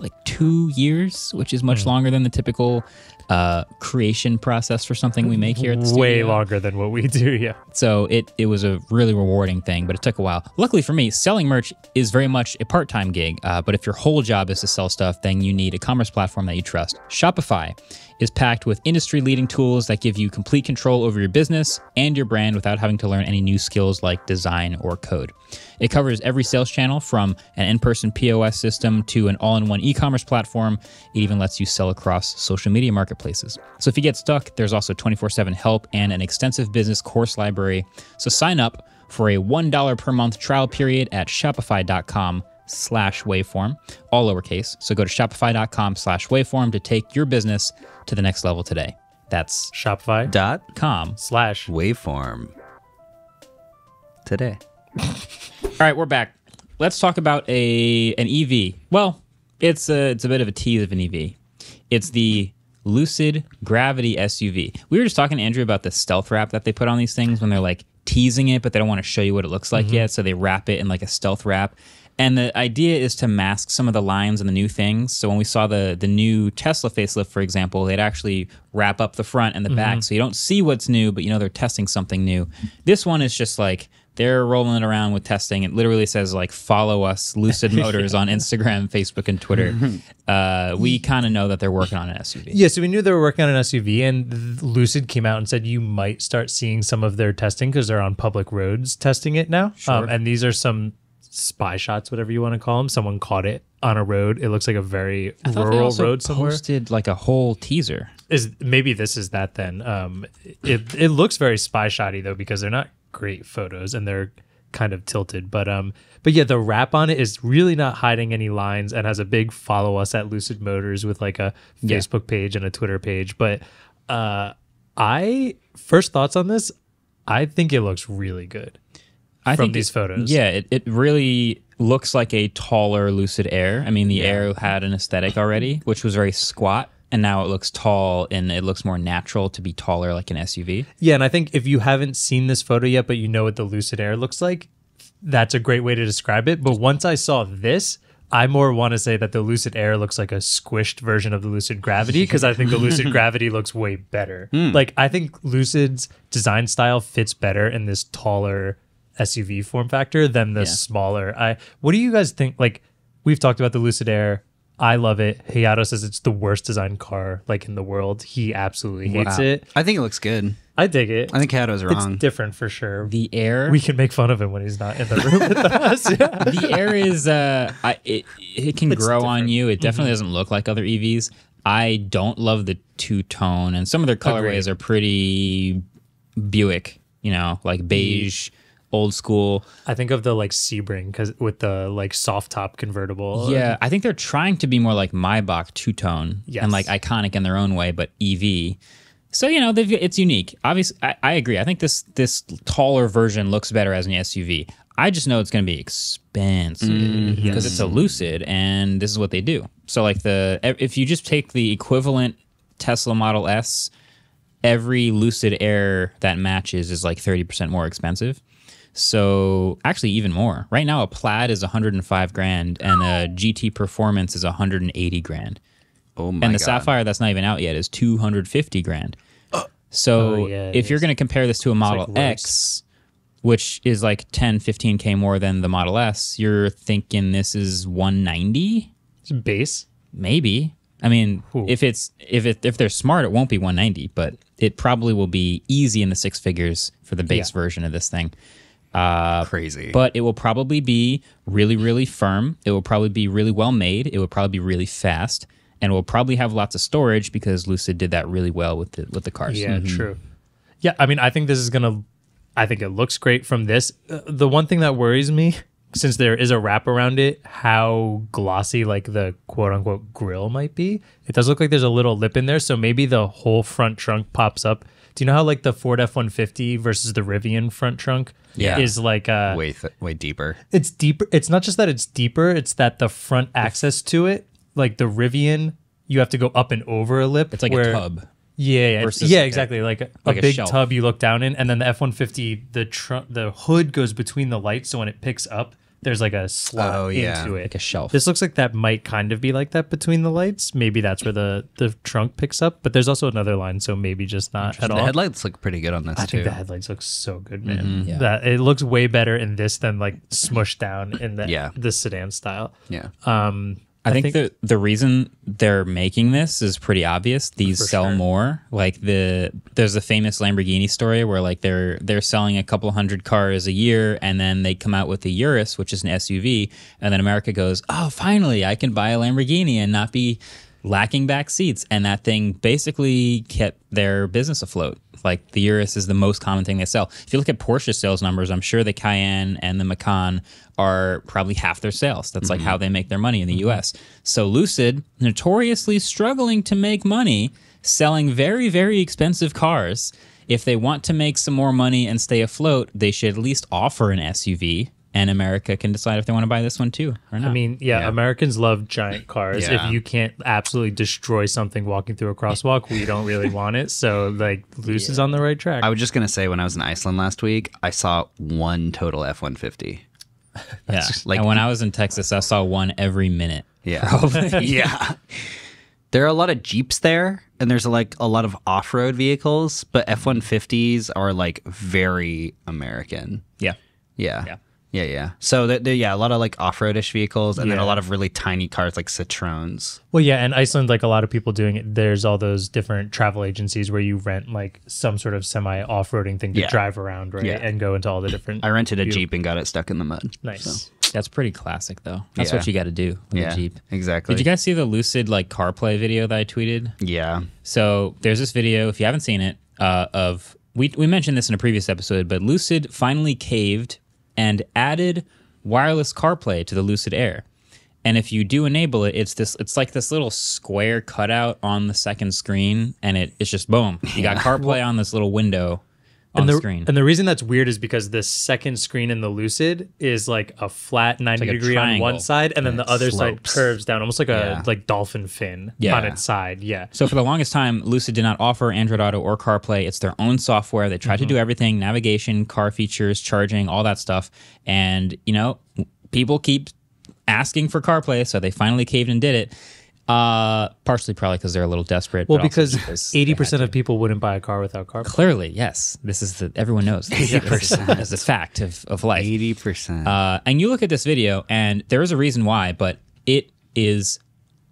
A: like two years, which is much longer than the typical uh, creation process for something we make here at the
B: Way
A: studio.
B: longer than what we do. Yeah.
A: So it it was a really rewarding thing, but it took a while. Luckily for me, selling merch is very much a part time gig. Uh, but if your whole job is to sell stuff, then you need a commerce platform that you trust. Shopify is packed with industry leading tools that give you complete control over your business and your brand without having to learn any new skills like design or code. It covers every sales channel from an in person POS system to an all in one e commerce platform. It even lets you sell across social media marketplaces. So if you get stuck, there's also 24 7 help and an extensive business course library. So sign up for a $1 per month trial period at shopify.com slash waveform, all lowercase. So go to shopify.com slash waveform to take your business to the next level today. That's shopify.com
B: slash
C: waveform. Today.
A: All right, we're back. Let's talk about a an EV. Well, it's a it's a bit of a tease of an EV. It's the Lucid Gravity SUV. We were just talking to Andrew about the stealth wrap that they put on these things when they're like teasing it, but they don't want to show you what it looks like mm-hmm. yet, so they wrap it in like a stealth wrap. And the idea is to mask some of the lines and the new things. So when we saw the the new Tesla facelift, for example, they'd actually wrap up the front and the back, so you don't see what's new, but you know they're testing something new. This one is just like they're rolling it around with testing. It literally says like follow us, Lucid Motors on Instagram, Facebook, and Twitter. Uh, we kind of know that they're working on an SUV.
B: Yeah, so we knew they were working on an SUV, and Lucid came out and said you might start seeing some of their testing because they're on public roads testing it now. Um, and these are some spy shots, whatever you want to call them. Someone caught it on a road. It looks like a very
A: I thought they
B: rural
A: also
B: road somewhere.
A: Posted like a whole teaser.
B: Is maybe this is that then? Um, it it looks very spy shotty though because they're not great photos and they're kind of tilted. But um, but yeah, the wrap on it is really not hiding any lines and has a big follow us at Lucid Motors with like a
A: Yeah.
B: Facebook page and a Twitter page. But uh, I first thoughts on this, I think it looks really good.
A: I
B: From
A: think
B: these
A: it-
B: photos.
A: Yeah, it, it really looks like a taller Lucid Air. I mean, the Air had an aesthetic already, which was very squat. And now it looks tall and it looks more natural to be taller like an SUV.
B: Yeah, and I think if you haven't seen this photo yet, but you know what the Lucid Air looks like, that's a great way to describe it. But once I saw this, I more want to say that the Lucid Air looks like a squished version of the Lucid Gravity because I think the Lucid Gravity looks way better. Hmm. Like I think Lucid's design style fits better in this taller SUV form factor than the
A: Yeah.
B: smaller. I what do you guys think? Like we've talked about the Lucid Air. I love it. Hayato says it's the worst designed car like in the world. He absolutely hates
C: Wow.
B: it.
C: I think it looks good.
B: I dig it.
C: I think
B: It's
C: wrong.
B: different for sure.
A: The Air.
B: we can make fun of him when he's not in the room with us. Yeah.
A: the air is uh I, it, it can
B: It's
A: grow on you it definitely doesn't look like other evs i don't love the two-tone and some of their colorways
B: Agreed.
A: are pretty buick you know like beige old school.
B: I think of the like Sebring because with the like soft top convertible.
A: yeah i think they're trying to be more like maybach two-tone
B: Yes.
A: and like iconic in their own way but ev so you know they've, it's unique. Obviously I, I agree. I think this this taller version looks better as an suv i just know it's going to be expensive mm-hmm. because it's a lucid and this is what they do. So like the if you just take the equivalent tesla model s every lucid air that matches is like 30% more expensive so actually even more right now a plaid is 105 grand and a gt performance is 180 grand
C: oh my god.
A: and the
C: god.
A: sapphire that's not even out yet is 250 grand uh, so
B: Oh, yeah, it
A: if you're going to compare this to a model
B: like
A: x which is like 10 15k more than the model s you're thinking this is 190
B: It's a base.
A: maybe i mean
B: Ooh.
A: if it's if it if they're smart it won't be 190 but it probably will be easy in the six figures for the base
B: Yeah.
A: version of this thing
C: Crazy.
A: but it will probably be really, really firm. It will probably be really well made. It will probably be really fast, and it will probably have lots of storage because Lucid did that really well with the with the cars.
B: Yeah, true. Yeah, I mean, I think this is gonna. I think it looks great from this. Uh, the one thing that worries me, since there is a wrap around it, how glossy like the quote unquote grill might be. It does look like there's a little lip in there, so maybe the whole front trunk pops up. Do you know how like the Ford F one fifty versus the Rivian front trunk?
C: Yeah.
B: is like uh,
C: way th- way deeper.
B: it's deeper. It's not just that it's deeper; it's that the front access to it, like the Rivian, you have to go up and over a lip.
A: It's like
B: where-
A: a tub.
B: yeah, yeah, yeah, exactly. like a,
A: like
B: a big
A: shelf.
B: tub you look down in, and then the F one fifty, the trunk, the hood goes between the lights, so when it picks up, there's like a slot
C: Oh, yeah.
B: into it,
A: Like a shelf.
B: This looks like that might kind of be like that between the lights. Maybe that's where the the trunk picks up, but there's also another line, so maybe just not at all.
C: The headlights look pretty good on this
B: I
C: too.
B: think the headlights look so good, man.
C: Mm-hmm.
A: Yeah.
B: That it looks way better in this than like smushed down in the
C: Yeah.
B: the sedan style.
C: yeah.
B: Um,
A: I think, the the reason they're making this is pretty obvious. These sell
B: sure.
A: more. Like the there's a famous Lamborghini story where like they're they're selling a couple hundred cars a year, and then they come out with the Urus, which is an SUV, and then America goes, "Oh, finally, I can buy a Lamborghini and not be lacking back seats." And that thing basically kept their business afloat. Like the Urus is the most common thing they sell. If you look at Porsche sales numbers, I'm sure the Cayenne and the Macan are probably half their sales. That's like mm-hmm. how they make their money in the mm-hmm. US. So Lucid, notoriously struggling to make money selling very, very expensive cars. If they want to make some more money and stay afloat, they should at least offer an SUV, and America can decide if they want to buy this one too or not.
B: I mean, yeah,
C: Yeah.
B: Americans love giant cars.
C: Yeah.
B: If you can't absolutely destroy something walking through a crosswalk, we don't really want it. So, like, Luce is on the right track.
C: I was just gonna say when I was in Iceland last week, I saw one total F one fifty.
A: yeah.
C: like-
A: and when I was in Texas, I saw one every minute.
C: Yeah, yeah. There are a lot of Jeeps there, and there's like a lot of off road vehicles, but F one fifties are like very American.
A: Yeah.
C: Yeah.
A: Yeah.
C: Yeah, yeah. So there, there- yeah, a lot of like off-roadish vehicles, and then
B: Yeah.
C: a lot of really tiny cars like Citroens.
B: well, yeah, and Iceland, like a lot of people doing it, there's all those different travel agencies where you rent like some sort of semi off roading thing to
C: Yeah.
B: drive around, right?
C: Yeah.
B: And go into all the different.
C: I rented a Jeep and got it stuck in the mud.
B: nice.
A: That's pretty classic though. That's
C: Yeah.
A: what you got to do with
C: Yeah,
A: a Jeep.
C: exactly.
A: Did you guys see the Lucid like CarPlay video that I tweeted?
C: Yeah.
A: So there's this video, if you haven't seen it, uh, of we we mentioned this in a previous episode, but Lucid finally caved and added wireless CarPlay to the Lucid Air. And if you do enable it, it's this it's like this little square cutout on the second screen, and it, it's just boom. You got CarPlay on this little window on
B: And
A: the, screen.
B: and the reason that's weird is because the second screen in the Lucid is like a flat 90
A: like a
B: degree on one side, and then the other side curves down, almost like a
C: Yeah.
B: like dolphin fin
A: Yeah.
B: on its side. Yeah.
A: So for the longest time, Lucid did not offer Android Auto or CarPlay. It's their own software. They tried to do mm-hmm. everything: navigation, car features, charging, all that stuff. And you know, people keep asking for CarPlay, so they finally caved and did it. Uh, partially probably because they're a little desperate.
B: Well, because eighty percent of people wouldn't buy a car without CarPlay.
A: clearly, yes, this is the everyone knows. Eighty percent this is- is a fact of, of life.
C: Eighty percent.
A: Uh, and you look at this video, and there is a reason why, but it is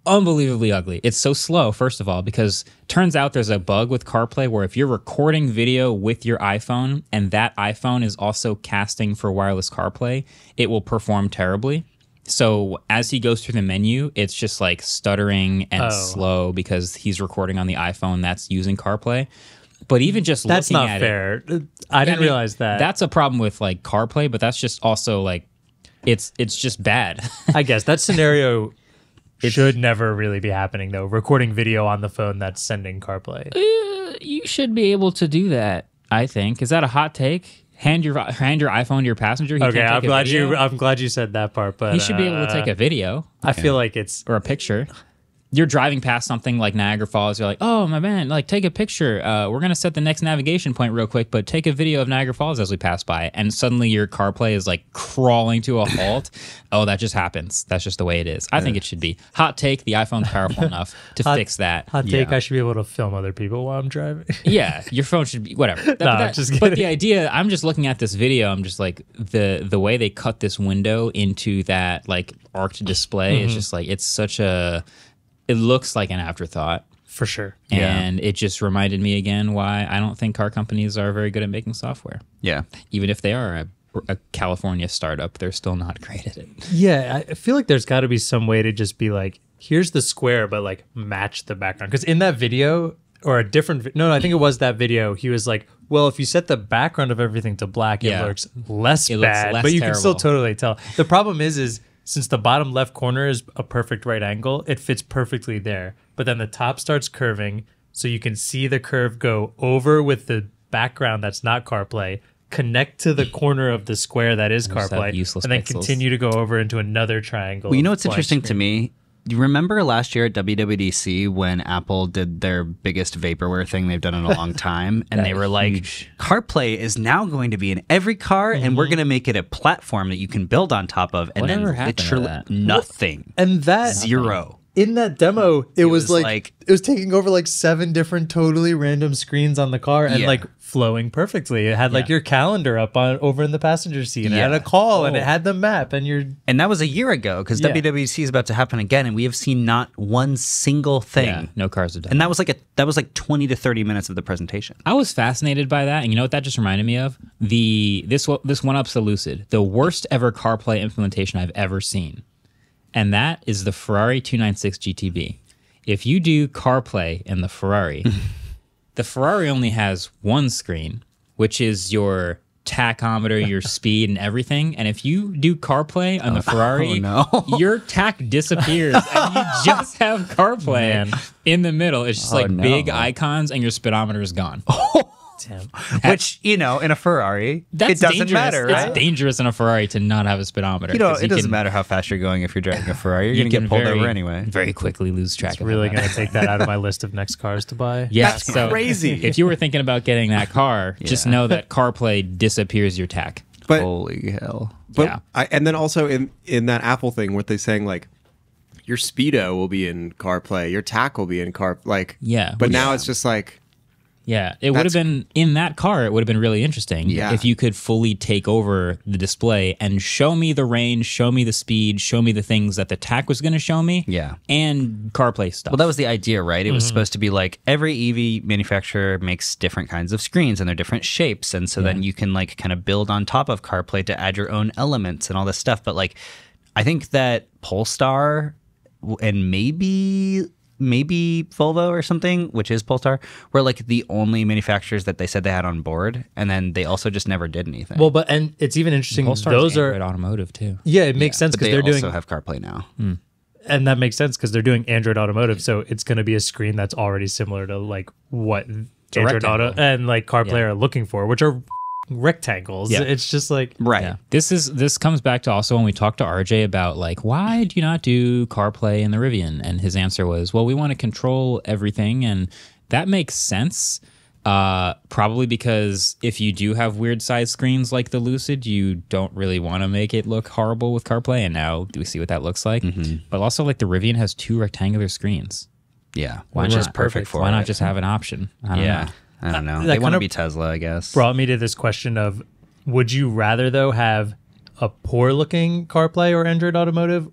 A: unbelievably ugly. It's so slow, first of all, because turns out there's a bug with CarPlay where if you're recording video with your iPhone and that iPhone is also casting for wireless CarPlay, it will perform terribly. So as he goes through the menu, it's just like stuttering and
B: Oh.
A: slow because he's recording on the iPhone that's using CarPlay. But even just
B: That's
A: looking
B: not
A: at it,
B: fair. I didn't
A: mean,
B: realize that.
A: That's a problem with like CarPlay, but that's just also like it's it's just bad.
B: I guess that scenario should never really be happening though. Recording video on the phone that's sending CarPlay.
A: Uh, you should be able to do that. I think is that a hot take? Hand your hand your iPhone to your passenger. He
B: Okay, I'm
A: take
B: glad
A: video?
B: you. I'm glad you said that part. But
A: He should be able to take
B: uh,
A: a video
B: I feel like it's
A: or a picture. You're driving past something like Niagara Falls. You're like, oh my man, like take a picture. Uh, we're gonna set the next navigation point real quick, but take a video of Niagara Falls as we pass by. And suddenly your CarPlay is like crawling to a halt. oh, that just happens. That's just the way it is. I think it should be hot take. The iPhone's powerful enough to
B: Hot-
A: fix that.
B: hot take.
C: Yeah.
B: I should be able to film other people while I'm driving.
A: yeah, your phone should be whatever. That-
B: No,
A: that-
B: just
A: but the idea, I'm just looking at this video. I'm just like the the way they cut this window into that like arced display
B: Mm-hmm.
A: is just like it's such a. It looks like an afterthought,
B: For sure.
A: and it just reminded me again why I don't think car companies are very good at making software,
C: yeah.
A: even if they are a a California startup. They're still not great at it.
B: Yeah, I feel like there's got to be some way to just be like, here's the square, but like match the background. Because in that video, or a different, vi- no, no, I think it was that video. He was like, well, if you set the background of everything to black, it
A: Yeah.
B: looks less
A: It looks
B: bad,
A: less
B: but you can still totally tell. The problem is, is since the bottom left corner is a perfect right angle, it fits perfectly there. But then the top starts curving, so you can see the curve go over with the background that's not CarPlay. Connect to the corner of the square that is CarPlay, and then
A: pixels.
B: continue to go over into another triangle.
C: Well, you know what's
B: blank
C: interesting to me? You remember last year at WWDC when Apple did their biggest vaporware thing they've done in a long time? And they were like,
A: huge-
C: CarPlay is now going to be in every car, and we're mhm. going to make it a platform that you can build on top of. And
A: Whatever
C: then literally nothing.
B: And that
C: Zero.
B: In that demo, it, was,
C: was
B: like,
C: like-
B: it was taking over like seven different totally random screens on the car and
C: Yeah.
B: like flowing perfectly. It had like
A: Yeah.
B: your calendar up on over in the passenger seat. and It had a call and it oh. had the map and your
C: And that was a year ago because
B: Yeah.
C: WWDC is about to happen again, and we have seen not one single thing.
A: Yeah, no cars have done.
C: And that was like a that was like twenty to thirty minutes of the presentation.
A: I was fascinated by that, and you know what that just reminded me of? The this one- this one ups the Lucid, the worst ever CarPlay implementation I've ever seen, and that is the Ferrari 296 GTB. If you do CarPlay in the Ferrari, the Ferrari only has one screen, which is your tachometer, your speed, and everything. And if you do CarPlay on the oh, Ferrari,
C: no.
A: your tach disappears, and you just have CarPlay
B: Man.
A: in the middle. It's just
C: Oh,
A: like big icons, and your speedometer is gone. Oh.
B: Tim.
C: Which you know, in a Ferrari,
A: That's
C: it doesn't
A: dangerous.
C: matter, right?
A: It's dangerous in a Ferrari to not have a speedometer.
C: you know,
A: 'cause
C: it doesn't
A: can-
C: matter how fast you're going if you're driving a Ferrari. You're
A: You
C: gonna get pulled
A: very,
C: over anyway.
A: Very quickly lose track of
B: really going to take that out of my list of next cars to buy.
A: Yeah,
E: That's
A: so
E: crazy.
A: If you were thinking about getting that car, just know that CarPlay disappears your tach.
E: But
C: Holy hell!
E: But
A: Yeah.
E: I, and then also in in that Apple thing, what they saying like your speedo will be in CarPlay, your tach will be in car like
A: Yeah.
E: But now
C: Yeah.
E: it's just like
A: Yeah, it would have been in that car. It would have been really interesting
E: Yeah.
A: if you could fully take over the display and show me the range, show me the speed, show me the things that the tach was going to show me.
C: Yeah.
A: and CarPlay stuff.
C: Well, that was the idea, right? It was mm-hmm. supposed to be like every EV manufacturer makes different kinds of screens and they're different shapes, and so then you can like kind of build on top of CarPlay to add your own elements and all this stuff. But like, I think that Polestar and maybe maybe Volvo or something, which is Polestar, were like the only manufacturers that they said they had on board, and then they also just never did anything.
B: Well, but and it's even interesting.
A: Polestar's
B: those
A: Android
B: are
A: automotive too.
B: yeah, it makes sense because
C: they
B: they're
C: also
B: doing
C: have CarPlay now. Hmm.
B: and that makes sense because they're doing Android Automotive, so it's going to be a screen that's already similar to like what Android Auto and like CarPlay
A: Yeah.
B: are looking for, which are rectangles.
A: Yeah.
B: It's just like
C: Right.
A: Yeah. This is this comes back to also when we talked to RJ about like why do you not do CarPlay in the Rivian? And his answer was, well, we want to control everything, and that makes sense. Uh, probably because if you do have weird size screens like the Lucid, you don't really want to make it look horrible with CarPlay. And now do we see what that looks like? But also, like the Rivian has two rectangular screens.
C: Yeah.
A: Why
C: which is
A: not?
C: perfect for
A: Why
C: it.
A: not just have an option? I don't
C: Yeah.
A: know.
C: I don't know.
B: that
C: They want to be Tesla, I guess.
B: brought me to this question of would you rather though have a poor looking CarPlay or Android Automotive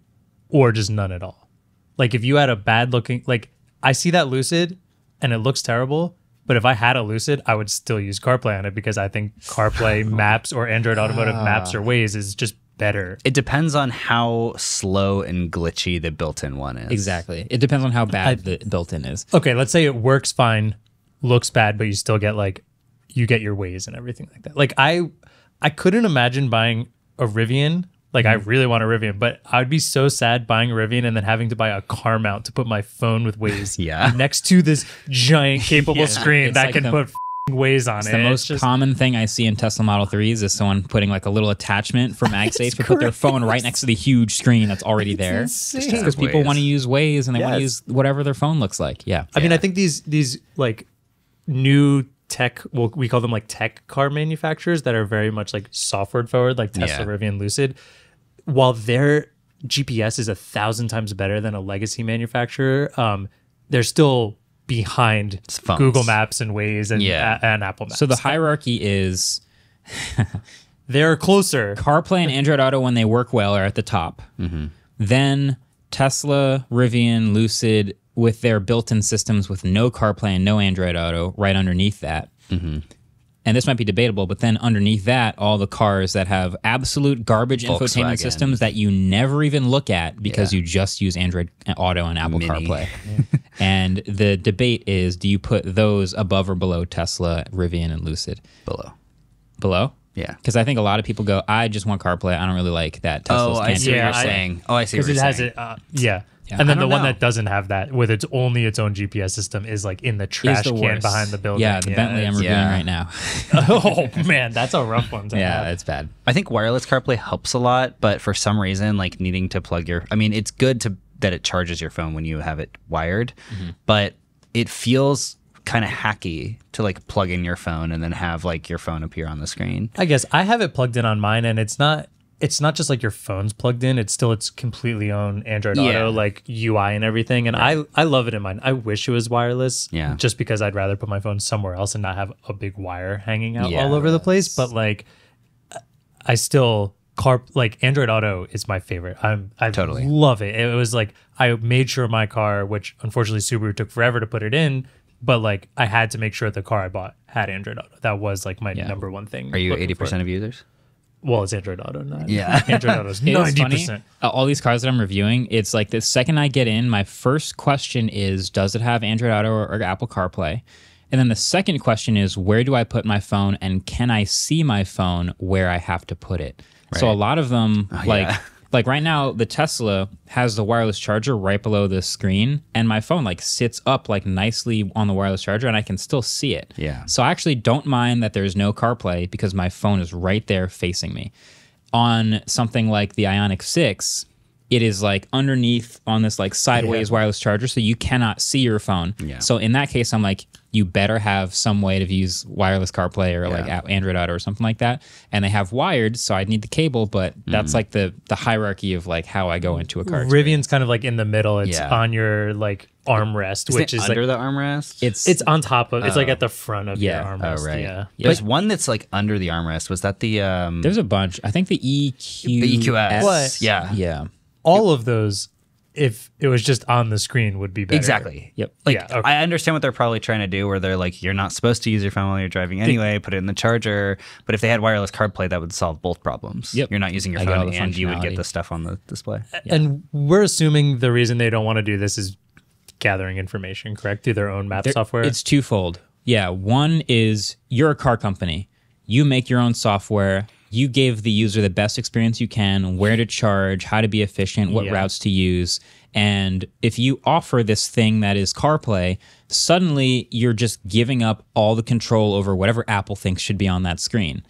B: or just none at all? Like if you had a bad looking like I see that Lucid and it looks terrible, but if I had a Lucid, I would still use CarPlay on it because I think CarPlay Maps or Android Automotive Maps or ah. Waze is just better.
C: It depends on how slow and glitchy the built-in one is.
A: Exactly. It depends on how bad the built-in is.
B: Okay, let's say it works fine, looks bad, but you still get like you get your Waze and everything like that. Like I I couldn't imagine buying a Rivian. Like I mm. really want a Rivian, but I would be so sad buying a Rivian and then having to buy a car mount to put my phone with Waze
C: Yeah.
B: next to this giant capable screen that
A: like
B: can
A: the-
B: put f***ing Waze on it.
A: The most
B: just-
A: common thing I see in Tesla Model 3s is someone putting like a little attachment for MagSafe to put their phone right next to the huge screen that's already there. Because people want to use Waze and they want to use whatever their phone looks like. Yeah.
B: I mean, I think these these like new tech, well, we call them like tech car manufacturers that are very much like software forward, like Tesla,
C: Yeah.
B: Rivian, Lucid. While their GPS is a thousand times better than a legacy manufacturer, um, they're still behind. Google Maps and Waze and
C: Yeah.
B: a- and Apple Maps.
A: So the hierarchy is
B: they're closer.
A: CarPlay and Android Auto when they work well are at the top. Then Tesla, Rivian, Lucid with their built-in systems with no CarPlay and no Android Auto right underneath that. and this might be debatable, but then underneath that, all the cars that have absolute garbage
C: Volkswagen.
A: infotainment systems that you never even look at because
C: Yeah.
A: you just use Android Auto and Apple
C: Mini.
A: CarPlay. and the debate is do you put those above or below Tesla, Rivian, and Lucid?
C: Below.
A: Below?
C: Yeah.
A: Because I think a lot of people go, I just want CarPlay. I don't really like that Tesla's
C: Oh, I
A: can't
C: see
A: do
C: what you're
B: I-
C: saying. Oh, I see what
B: because
C: you're
B: it has
C: saying.
B: it. Uh, yeah.
A: Yeah.
B: And then the
C: don't
B: one that doesn't have that, with its only its own GPS system, is like in the trash
A: the
B: can
A: worst.
B: behind the building.
A: Yeah, the Bentley I'm reviewing
C: yeah.
A: right now.
B: oh man, that's a rough one to
A: yeah,
B: have.
A: it's bad.
C: I think wireless CarPlay helps a lot, but for some reason, like needing to plug your, I mean, it's good to that it charges your phone when you have it wired, mm-hmm. but it feels kind of hacky to like plug in your phone and then have like your phone appear on the screen.
B: I guess I have it plugged in on mine, and it's not. It's not just like your phone's plugged in; it's still its completely own Android
C: Yeah.
B: Auto like UI and everything. And I I love it in mine. I wish it was wireless.
C: Yeah.
B: Just because I'd rather put my phone somewhere else and not have a big wire hanging out
C: Yeah,
B: all over the place. But like, I still car like Android Auto is my favorite. I'm I
C: Totally.
B: love it. It was like I made sure my car, which unfortunately Subaru took forever to put it in, but like I had to make sure the car I bought had Android Auto. That was like my number one thing.
C: Are you 80% of users?
B: Well, it's Android Auto, not
C: Yeah.
B: Android Auto is
A: It is
B: ninety percent.
A: Uh, all these cars that I'm reviewing, it's like the second I get in, my first question is, does it have Android Auto or, or Apple CarPlay? And then the second question is, where do I put my phone, and can I see my phone where I have to put it? So a lot of them, like
C: yeah.
A: like right now, the Tesla has the wireless charger right below the screen, and my phone like sits up like nicely on the wireless charger, and I can still see it.
C: Yeah.
A: So I actually don't mind that there's no CarPlay because my phone is right there facing me. On something like the Ioniq 6, it is like underneath on this like sideways wireless charger, so you cannot see your phone.
C: Yeah.
A: So in that case, I'm like, you better have some way to use wireless CarPlay or like
C: Yeah.
A: a- Android Auto or something like that. And they have wired, so I'd need the cable, but
C: Mm.
A: that's like the the hierarchy of like how I go into a car.
B: Rivian's kind of like in the middle. It's
C: Yeah.
B: on your like armrest,
C: Is
B: which
C: it
B: is
C: under
B: like
C: the armrest?
A: It's
B: it's on top of. It's like at the front of
A: Yeah.
B: your
C: oh,
B: armrest.
C: right.
B: Yeah.
C: There's one that's like under the armrest. Was that the um
A: there's a bunch. I think the EQ
C: the EQS?
B: What?
C: Yeah.
A: Yeah.
B: All of those, if it was just on the screen, would be better.
C: Exactly.
A: Yep.
C: Like
B: Yeah, okay.
C: I understand what they're probably trying to do, where they're like, you're not supposed to use your phone while you're driving anyway. Put it in the charger. But if they had wireless CarPlay, that would solve both problems.
A: Yep.
C: You're not using your
A: I
C: phone, and you would get the stuff on the display.
B: And we're assuming the reason they don't want to do this is gathering information, correct, through their own map
A: There-
B: software.
A: It's twofold. Yeah, one is you're a car company. You make your own software. You give the user the best experience you can, where to charge, how to be efficient, what
B: Yeah.
A: routes to use. And if you offer this thing that is CarPlay, suddenly you're just giving up all the control over whatever Apple thinks should be on that screen.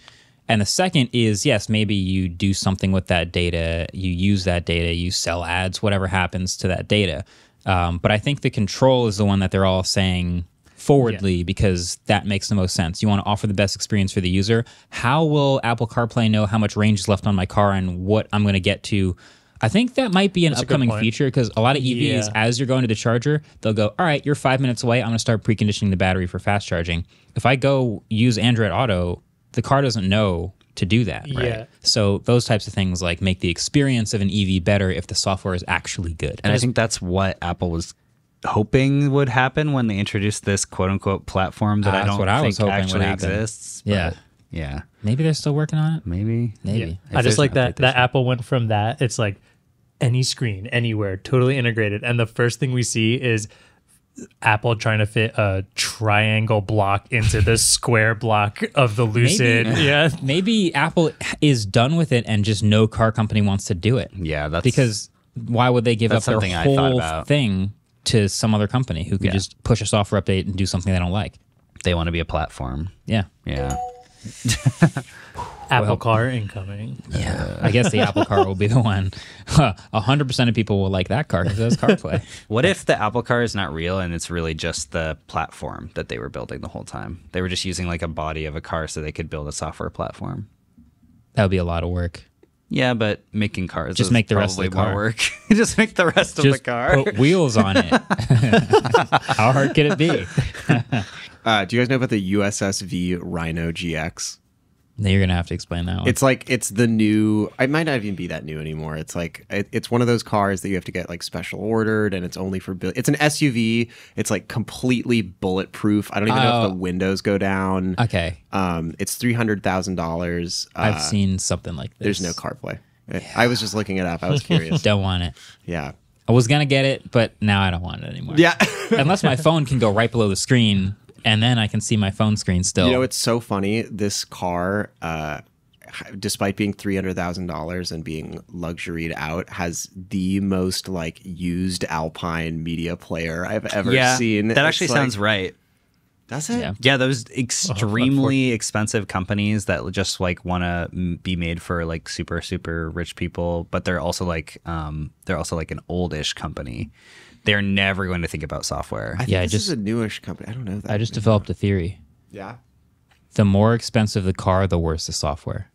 A: And the second is yes, maybe you do something with that data, you use that data, you sell ads, whatever happens to that data. Um, but I think the control is the one that they're all saying forwardly because that makes the most sense. You want to offer the best experience for the user. How will Apple CarPlay know how much range is left on my car and what I'm going to get to? I think that might be an
B: a good
A: upcoming feature because a lot of EVs,
B: Yeah.
A: as you're going to the charger, they'll go, All right, you're five minutes away. I'm going to start preconditioning the battery for fast charging. If I go use Android Auto, the car doesn't know to do that. Right?
B: Yeah.
A: So those types of things like make the experience of an EV better if the software is actually good.
C: And I think that's what Apple was hoping would happen when they introduced this quote unquote platform that
A: Ah,
C: I
A: that's
C: don't
A: what I
C: think
A: was hoping would
C: actually
A: happen.
C: exists.
A: Yeah.
C: but Yeah.
A: Maybe they're still working on it.
C: Maybe.
A: Maybe.
C: If
B: I just like that that. Apple went from that. It's like any screen, anywhere, totally integrated. And the first thing we see is Apple trying to fit a triangle block into the square block of the Lucid.
A: Maybe.
B: Yeah.
A: Maybe Apple is done with it and just no car company wants to do it.
C: Yeah, that's
A: Because why would they give up their
C: something I thought
A: whole
C: about.
A: thing to some other company who could
C: Yeah.
A: just push a software update and do something they don't like?
C: they want to be a platform.
A: Yeah.
C: Yeah.
B: Apple Car incoming.
A: Yeah. I guess the Apple car will be the one. A hundred percent of people will like that car because it has CarPlay.
C: What if the Apple car is not real and it's really just the platform that they were building the whole time? They were just using like a body of a car so they could build a software platform.
A: That would be a lot of work.
C: Yeah, but making cars
A: Just
C: is
A: make the rest of the car.
C: work. just make the rest of the car.
A: put wheels on it. How hard could it be?
E: Uh, do you guys know about the USSV Rhino GX?
A: Now you're gonna have to explain that one.
E: It's like it's the new. It might not even be that new anymore. It's like it, it's one of those cars that you have to get like special ordered, and it's only for. It's an SUV. It's like completely bulletproof. I don't even know
A: Oh.
E: if the windows go down.
A: okay.
E: Um, it's three hundred thousand dollars. Uh,
A: I've seen something like this.
E: There's no CarPlay. I- I was just looking it up. I was curious.
A: Don't want it.
E: yeah.
A: I was gonna get it, but now I don't want it anymore.
E: Yeah.
A: Unless my phone can go right below the screen, and then I can see my phone screen still.
E: You know, it's so funny. This car, uh, despite being three hundred thousand dollars and being luxuried out, has the most like used Alpine media player I've ever
C: yeah,
E: seen.
C: that actually
E: like-
C: sounds right.
E: Does it?
A: Yeah.
C: Yeah, those extremely expensive companies that just like want to be made for like super super rich people, but they're also like um they're also like an oldish company. They're never going to think about software.
E: I think
A: Yeah,
E: this
A: just-
E: is a newish company. I don't know that.
A: I just developed a theory.
E: yeah.
A: The more expensive the car, the worse the software.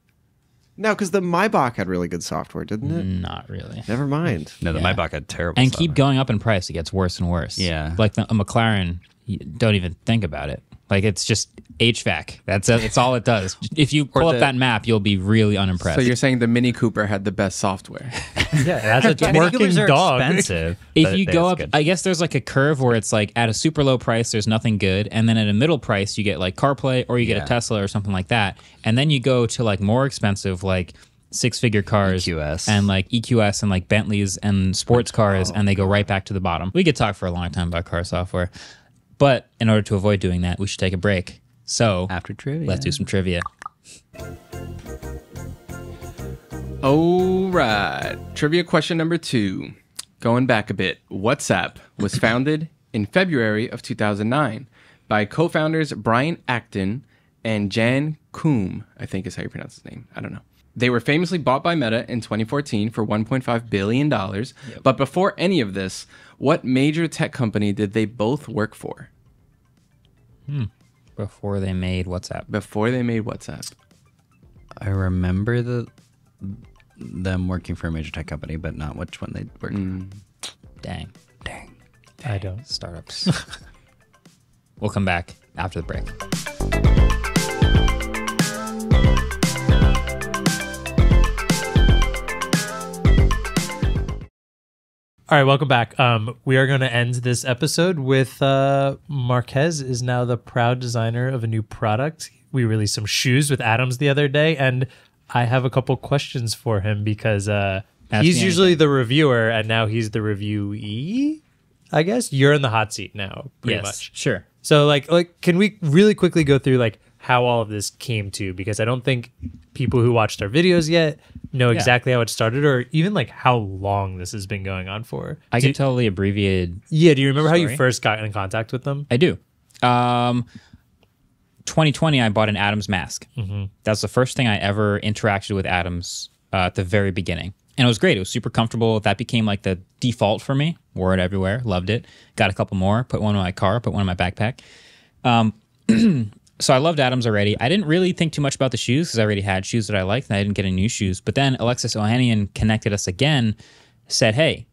E: No, because the Maybach had really good software, didn't it?
A: Not really.
E: Never mind.
C: no, the
A: yeah.
C: Maybach had terrible.
A: And
C: stuff.
A: keep going up in price. It gets worse and worse.
C: Yeah.
A: Like the, a McLaren, you don't even think about it. Like it's just HVAC. That's it. That's all it does. If you pull up that map, you'll be really unimpressed.
D: So you're saying the Mini Cooper had the best software?
B: Yeah, that's a
C: Mini
B: working
C: Coopers
B: dog.
C: expensive.
A: if you go up,
C: good.
A: I guess there's like a curve where it's like at a super low price, there's nothing good, and then at a middle price, you get like CarPlay or you get
C: Yeah.
A: a Tesla or something like that, and then you go to like more expensive, like six figure cars
C: EQS.
A: and like EQS and like Bentleys and sports cars, oh. and they go right back to the bottom. We could talk for a long time about car software, but in order to avoid doing that, we should take a break. So
C: after trivia,
A: let's do some trivia.
D: All right. Trivia question number two. Going back a bit, WhatsApp was founded in February of 2009 by co founders Brian Acton and Jan Koum, I think is how you pronounce his name. I don't know. They were famously bought by Meta in 2014 for $1.5 billion. But before any of this, what major tech company did they both work for hmm.
A: Before they made WhatsApp,
D: before they made WhatsApp?
C: I remember the them working for a major tech company, but not which one they worked. Mm.
A: dang
C: Dang.
B: I don't.
A: startups. we'll come back after the break.
B: All right, welcome back. Um, we are going to end this episode with uh, Marques is now the proud designer of a new product. We released some shoes with Atoms the other day, and I have a couple questions for him because uh, he's usually the reviewer, and now he's the reviewee. I guess you're in the hot seat now, pretty
A: yes,
B: much.
A: sure.
B: So like like can we really quickly go through like how all of this came to because I don't think people who watched our videos yet know exactly how it started or even like how long this has been going on for.
A: I
B: do,
A: can tell the abbreviated.
B: Yeah, do you remember how you first got in contact with them?
A: I do. Um, 2020, I bought an Atoms mask. Mm-hmm. That's the first thing I ever interacted with Atoms uh, at the very beginning. And it was great. It was super comfortable. That became like the default for me. Wore it everywhere. Loved it. Got a couple more. Put one in my car. Put one in my backpack. Um, so I loved Atoms already. I didn't really think too much about the shoes because I already had shoes that I liked and I didn't get any new shoes. But then Alexis Ohanian connected us again, said, hey,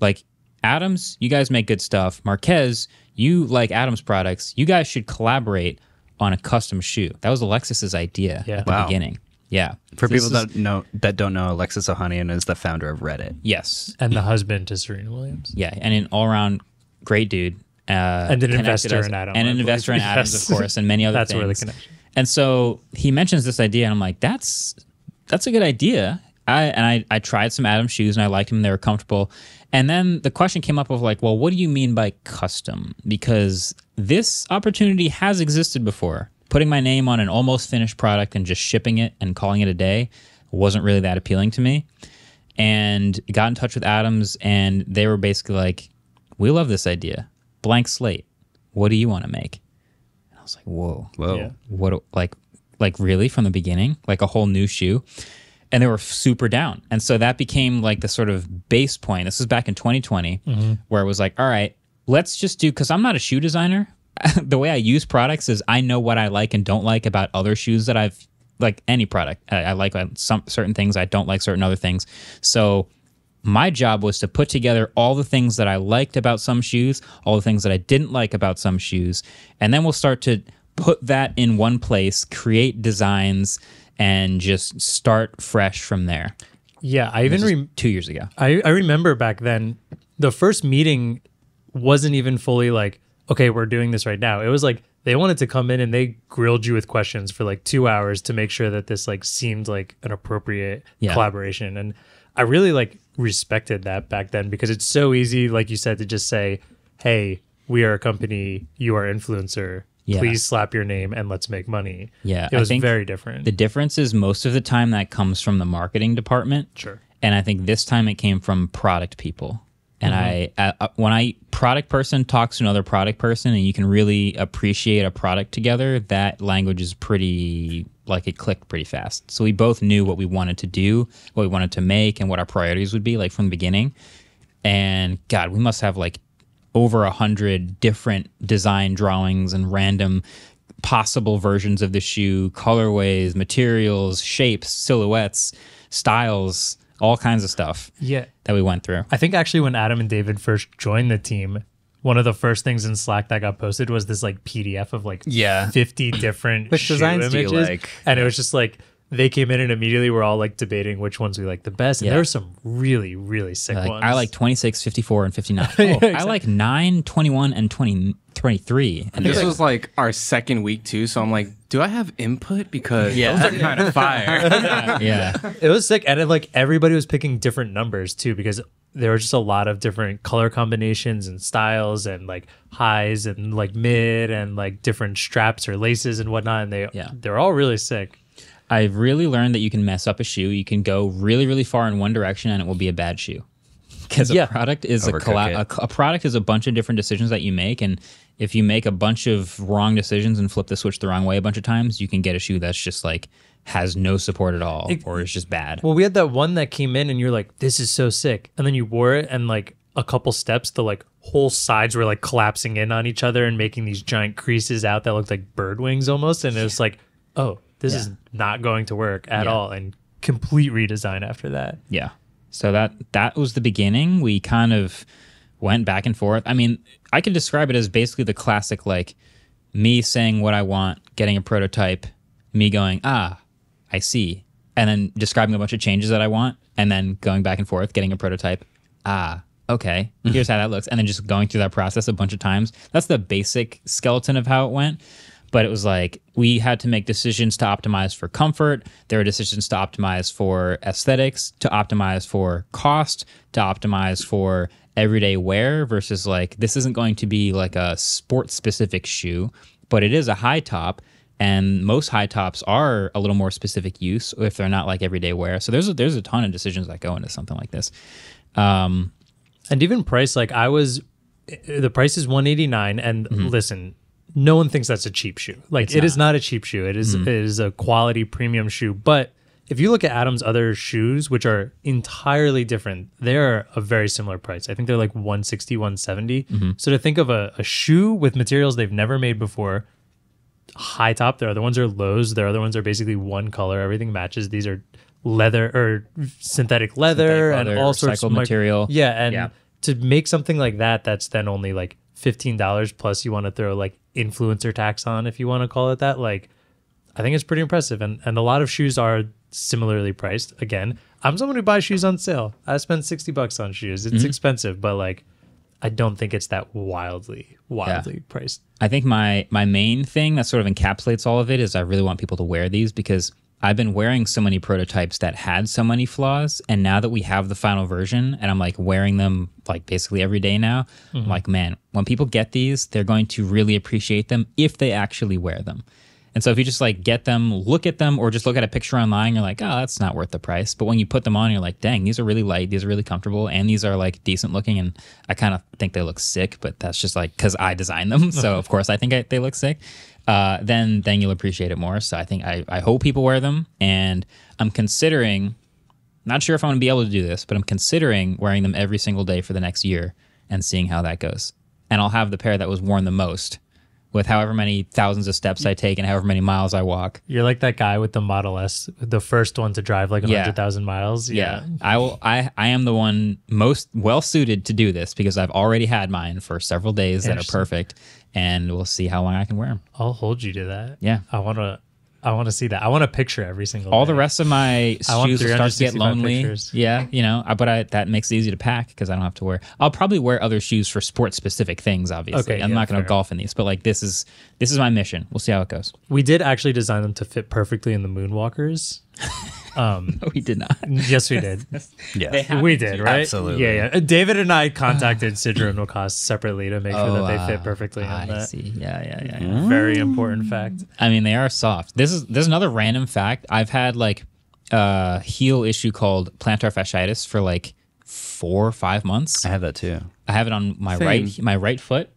A: like Atoms, you guys make good stuff. Marques, you like Atoms products. You guys should collaborate on a custom shoe. That was Alexis's idea
B: Yeah.
A: at the
C: Wow.
A: beginning. Yeah.
C: For
A: This
C: people
A: is-
C: that know that don't know, Alexis Ohanian is the founder of Reddit.
A: Yes.
B: And the husband to Serena Williams.
A: Yeah. And an all around great dude. Uh,
B: And an investor
A: us-
B: in Adam,
A: And an investor in Atoms,
B: Yes.
A: of course, and many other
B: That's
A: things.
B: where the connection.
A: And so he mentions this idea, and I'm like, that's that's a good idea. I and I, I tried some Atoms shoes and I liked them; they were comfortable. And then the question came up of like, well, what do you mean by custom? Because this opportunity has existed before. Putting my name on an almost finished product and just shipping it and calling it a day wasn't really that appealing to me. And got in touch with Atoms, and they were basically like, "We love this idea. Blank slate. What do you want to make?" And I was like, "Whoa,
C: Whoa.
B: Yeah.
A: what like like really? From the beginning? Like a whole new shoe? And they were super down. And so that became like the sort of base point. This was back in 2020 where it was like all right let's just do because i'm not a shoe designer. The way i use products is i know what i like and don't like about other shoes that i've like any product. I, I like uh, some certain things. I don't like certain other things. So my job was to put together all the things that I liked about some shoes, all the things that I didn't like about some shoes, and then we'll start to put that in one place, create designs, and just start fresh from there.
B: Yeah, I even
A: two years ago.
B: I, I remember back then the first meeting wasn't even fully like okay we're doing this right now it was like they wanted to come in and they grilled you with questions for like two hours to make sure that this like seemed like an appropriate
A: Yeah.
B: collaboration and i really like respected that back then because it's so easy like you said to just say hey we are a company you are influencer
A: Yeah.
B: please slap your name and let's make money
A: Yeah,
B: it
A: I
B: was very different
A: The difference is most of the time that comes from the marketing department.
B: Sure.
A: And I think this time it came from product people. And
B: Mm-hmm.
A: I, uh, when I product person talks to another product person, and you can really appreciate a product together, that language is pretty like it clicked pretty fast. So we both knew what we wanted to do, what we wanted to make, and what our priorities would be like from the beginning. And God, we must have like over a hundred different design drawings and random possible versions of the shoe, colorways, materials, shapes, silhouettes, styles, all kinds of stuff
B: yeah
A: that we went through.
B: I think actually when Adam and David first joined the team, one of the first things in Slack that got posted was this like PDF of like
C: Yeah.
B: 50 different
C: Which
B: shoe
C: designs do you like?
B: And it was just like they came in and immediately we're all like debating which ones we like the best. And
A: Yeah.
B: there were some really, really sick
A: Like,
B: ones.
A: I like 26, 54, and 59. Oh, I like 9, 21, and 20, 23. And
D: This was like our second week too, so I'm like, do I have input? Because
C: Yeah.
D: those are kind of fire.
A: yeah.
B: it was sick. And then like everybody was picking different numbers too, because there were just a lot of different color combinations and styles and like highs and like mid and like different straps or laces and whatnot. And they
A: Yeah.
B: they're all really sick.
A: I've really learned that you can mess up a shoe. You can go really, really far in one direction and it will be a bad shoe. Because
B: Yeah.
A: a product is a, colla- a, a product is a bunch of different decisions that you make, and if you make a bunch of wrong decisions and flip the switch the wrong way a bunch of times, you can get a shoe that's just like has no support at all, or is just bad.
B: Well, we had that one that came in and you're like, this is so sick. And then you wore it and like a couple steps, the like whole sides were like collapsing in on each other and making these giant creases out that looked like bird wings almost. And it was like, oh, this is not going to work at
A: Yeah.
B: all. And complete redesign after that.
A: Yeah. So that that was the beginning. We kind of went back and forth. I mean, I can describe it as basically the classic like me saying what I want, getting a prototype, me going, "Ah, I see." And then describing a bunch of changes that I want and then going back and forth, getting a prototype. Ah, okay. Here's how that looks. And then just going through that process a bunch of times. That's the basic skeleton of how it went. But it was like we had to make decisions to optimize for comfort. There were decisions to optimize for aesthetics, to optimize for cost, to optimize for everyday wear versus like this isn't going to be like a sport specific shoe, but it is a high top. And most high tops are a little more specific use if they're not like everyday wear. So there's a, there's a ton of decisions that go into something like this. Um,
B: And even price, like I was, the price is 189 And mm-hmm. listen, no one thinks that's a cheap shoe. Like it is not a cheap shoe. It is- mm. it is a quality premium shoe. But if you look at Atoms' other shoes, which are entirely different, they're a very similar price. I think they're like 160, 170. Mm-hmm. So to think of a, a shoe with materials they've never made before, high top. Their other ones are lows. Their other ones are basically one color. Everything matches. These are leather or synthetic leather,
A: Synthetic
B: and
A: leather,
B: all sorts of
A: material.
B: Yeah, and
A: Yeah.
B: to make something like that, that's then only like fifteen dollars plus. You want to throw like influencer tax on, if you want to call it that. Like, I think it's pretty impressive, and and a lot of shoes are similarly priced. Again, I'm someone who buys shoes on sale. I spend sixty bucks on shoes.
A: Mm-hmm.
B: It's expensive, but like. I don't think it's that wildly, wildly priced.
A: I think my my main thing that sort of encapsulates all of it is I really want people to wear these because I've been wearing so many prototypes that had so many flaws, and now that we have the final version, and I'm like wearing them like basically every day now, I'm mm-hmm. like, man, when people get these, they're going to really appreciate them if they actually wear them. And so if you just like get them, look at them, or just look at a picture online, you're like, oh, that's not worth the price. But when you put them on, you're like, dang, these are really light, these are really comfortable, and these are like decent looking. And I kind of think they look sick, but that's just like because I designed them, so of course I think I, they look sick. Uh, then then you'll appreciate it more. So I think I, I hope people wear them, and I'm considering. Not sure if I'm to be able to do this, but I'm considering wearing them every single day for the next year and seeing how that goes. And I'll have the pair that was worn the most with however many thousands of steps I take and however many miles I walk.
B: You're like that guy with the Model S, the first one to drive like
A: Yeah.
B: 100,000 miles.
A: Yeah. I will I I am the one most well suited to do this because I've already had mine for several days that are perfect and we'll see how long I can wear them.
B: I'll hold you to that.
A: Yeah.
B: I want to I want to see that. I want a picture every single
A: All
B: day.
A: the rest of my shoes start to get lonely.
B: pictures.
A: Yeah, you know, I- but I, that makes it easy to pack because I don't have to wear. I'll probably wear other shoes for sports specific things. Obviously,
B: Okay,
A: I'm
B: yeah,
A: not going to golf in these, but like this is this is my mission. We'll see how it goes.
B: We did actually design them to fit perfectly in the Moonwalkers.
A: we did not.
B: Yes, we did.
C: Yeah.
B: we did, right?
C: Absolutely.
B: Yeah, yeah. Uh, David and I contacted Sidra and Lacoste separately to make sure that they fit
A: uh,
B: perfectly on
A: I
B: that.
A: see. Yeah, yeah, yeah. yeah.
B: Very important fact.
A: I mean, they are soft. This is there's another random fact. I've had like a heel issue called plantar fasciitis for like four or five months.
C: I have that too.
A: I have it on my
D: Same.
A: right my right foot,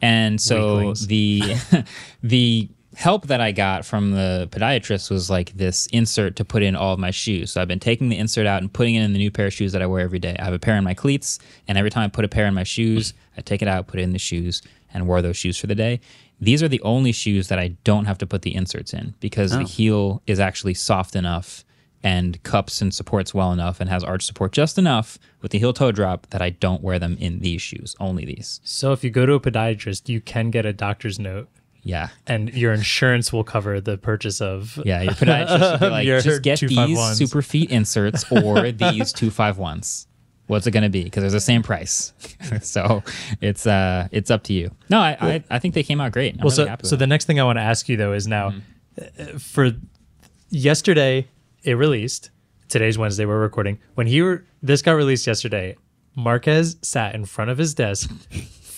A: and so
B: Weaklings.
A: the the help that I got from the podiatrist was like this insert to put in all of my shoes. So I've been taking the insert out and putting it in the new pair of shoes that I wear every day. I have a pair in my cleats, and every time I put a pair in my shoes, I take it out, put it in the shoes, and wear those shoes for the day. These are the only shoes that I don't have to put the inserts in because the oh. heel is actually soft enough and cups and supports well enough and has arch support just enough with the heel toe drop that I don't wear them in these shoes, only these.
B: So if you go to a podiatrist, you can get a doctor's note
A: Yeah.
B: and your insurance will cover the purchase of
A: Yeah, your podiatrist be like, just get these
B: 251s.
A: super feet inserts or these two five ones. What's it going to be? Because they're the same price, so it's uh it's up to you. No, I I, I think they came out great. I'm
B: well,
A: really
B: so, so the next thing I want to ask you though is now uh, for yesterday it released. Today's Wednesday. We're recording. When he were, this got released yesterday, Marques sat in front of his desk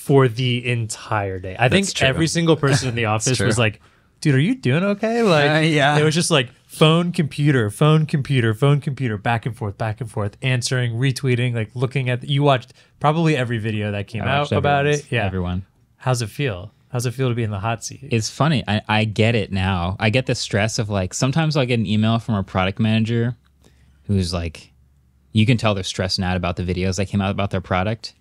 B: for the entire day. I think
C: true.
B: every single person in the office was like, "Dude, are you doing okay?" Like,
C: Uh, yeah.
B: it was just like phone, computer, phone, computer, phone, computer, back and forth, back and forth, answering, retweeting, like looking at. You watched probably every video that came
A: I
B: out about it. Yeah,
A: everyone.
B: How's it feel? How's it feel to be in the hot seat?
A: It's funny. I, I get it now. I get the stress of like sometimes I'll get an email from a product manager who's like, you can tell they're stressing out about the videos that came out about their product.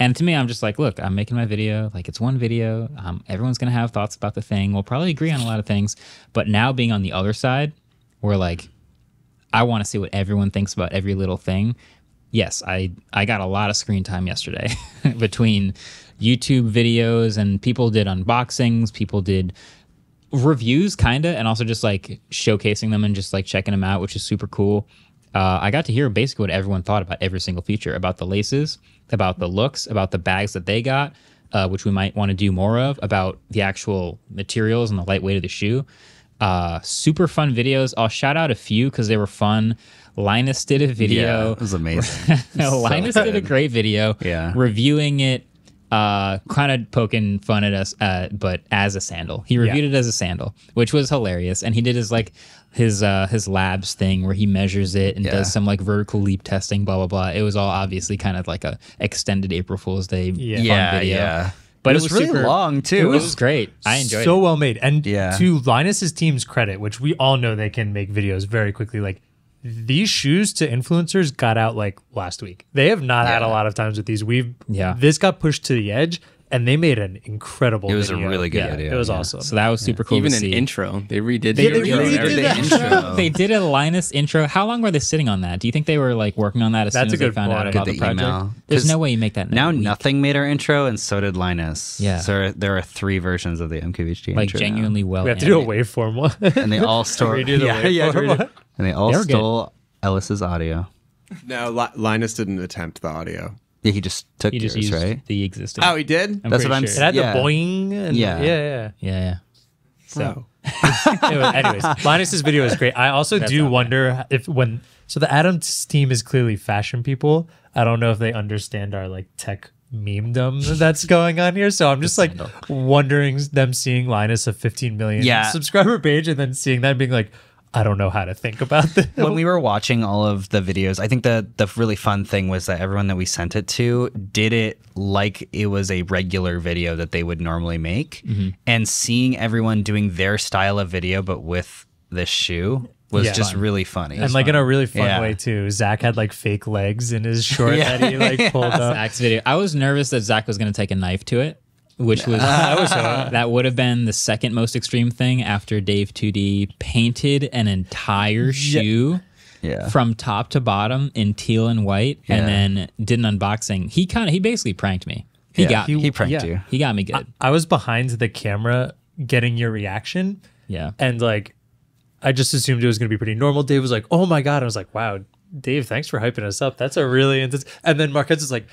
A: And to me, I'm just like, look, I'm making my video. Like, it's one video. Um, everyone's going to have thoughts about the thing. We'll probably agree on a lot of things. But now being on the other side, we're like, I want to see what everyone thinks about every little thing. Yes, I I got a lot of screen time yesterday between YouTube videos and people did unboxings, people did reviews kind of and also just like showcasing them and just like checking them out which is super cool uh, i got to hear basically what everyone thought about every single feature about the laces about the looks about the bags that they got uh, which we might want to do more of about the actual materials and the lightweight of the shoe uh, super fun videos i'll shout out a few because they were fun linus did a video
C: Yeah, it was amazing.
A: Linus
C: So
A: did a great video
C: Yeah.
A: reviewing it, uh, kind of poking fun at us, uh, but as a sandal. He reviewed it as a sandal, which was hilarious. And he did his like his uh, his labs thing where he measures it and
C: Yeah.
A: does some like vertical leap testing, blah blah blah. It was all obviously kind of like a extended April Fool's Day
B: Yeah.
A: fun
C: yeah,
A: video.
C: yeah.
A: But
C: it
A: it
C: was,
A: was
C: really
A: super-
C: long too.
A: It was great. I enjoyed it.
B: so
A: it.
B: well made. And
C: Yeah.
B: to Linus's team's credit, which we all know they can make videos very quickly, like these shoes to influencers got out like last week. They have not had a lot of times with these. We've
A: Yeah.
B: This got pushed to the edge, and they made an incredible.
C: It was a really good
B: Yeah,
C: video,
B: It was
C: yeah.
B: awesome.
A: So that was super cool
D: Even
A: to
D: an
A: see.
D: intro. They redid
B: Yeah,
D: the
B: they
D: intro.
B: redid
D: everything.
B: that.
C: intro.
A: they did a Linus intro. How long were they sitting on that? Do you think they were like working on that as
B: That's
A: soon as they
B: good
A: found out about the
C: the
A: project?
C: email.
A: There's
C: 'Cause
A: no way you make that in a
C: now
A: week.
C: nothing made our intro, and so did Linus.
A: Yeah.
C: So there are three versions of the MKBHD
A: like
C: intro now.
A: genuinely well.
B: we have to do a
A: animated.
B: waveform one.
C: and they all stole.
B: Redo the
C: yeah, yeah, redo- and they all
A: They
C: stole Ellis's audio.
E: No, Linus didn't attempt the audio.
C: Yeah, he just took
A: He just used
C: right?
A: the existing.
E: Oh, he did.
A: I'm
C: That's
A: pretty
C: what I'm
A: sure.
B: it had
C: Yeah.
B: the boing. And
C: Yeah.
B: yeah, yeah.
A: Yeah, yeah.
B: So, anyway, anyways, Linus's video is great. I also do
A: not
B: wonder if when so the Atoms team is clearly fashion people. I don't know if they understand our like tech memedom that's going on here. So I'm just like wondering them seeing Linus a 15 million
C: Yeah.
B: subscriber page and then seeing that being like, I don't know how to think about this.
C: when we were watching all of the videos, I think the the really fun thing was that everyone that we sent it to did it like it was a regular video that they would normally make,
A: Mm-hmm.
C: and seeing everyone doing their style of video but with this shoe was
B: Yeah.
C: just
B: Fun.
C: really funny.
B: and like in a really fun
C: Yeah.
B: way too. Zach had like fake legs in his short
C: Yeah.
B: that he like pulled up.
A: Zach's video. I was nervous that Zach was going to take a knife to it. Which was that would have been the second most extreme thing after Dave 2D painted an entire shoe
C: Yeah.
A: from top to bottom in teal and white,
C: Yeah.
A: and then did an unboxing. He kind of he basically pranked me. He
C: Yeah,
A: got
C: he,
A: me.
C: he pranked
B: yeah.
C: you.
A: He got me good.
B: I was behind the camera getting your reaction,
A: yeah.
B: and like, I just assumed it was going to be pretty normal. Dave was like, "Oh my god!" I was like, "Wow, Dave, thanks for hyping us up. That's a really intense." And then Marques is like,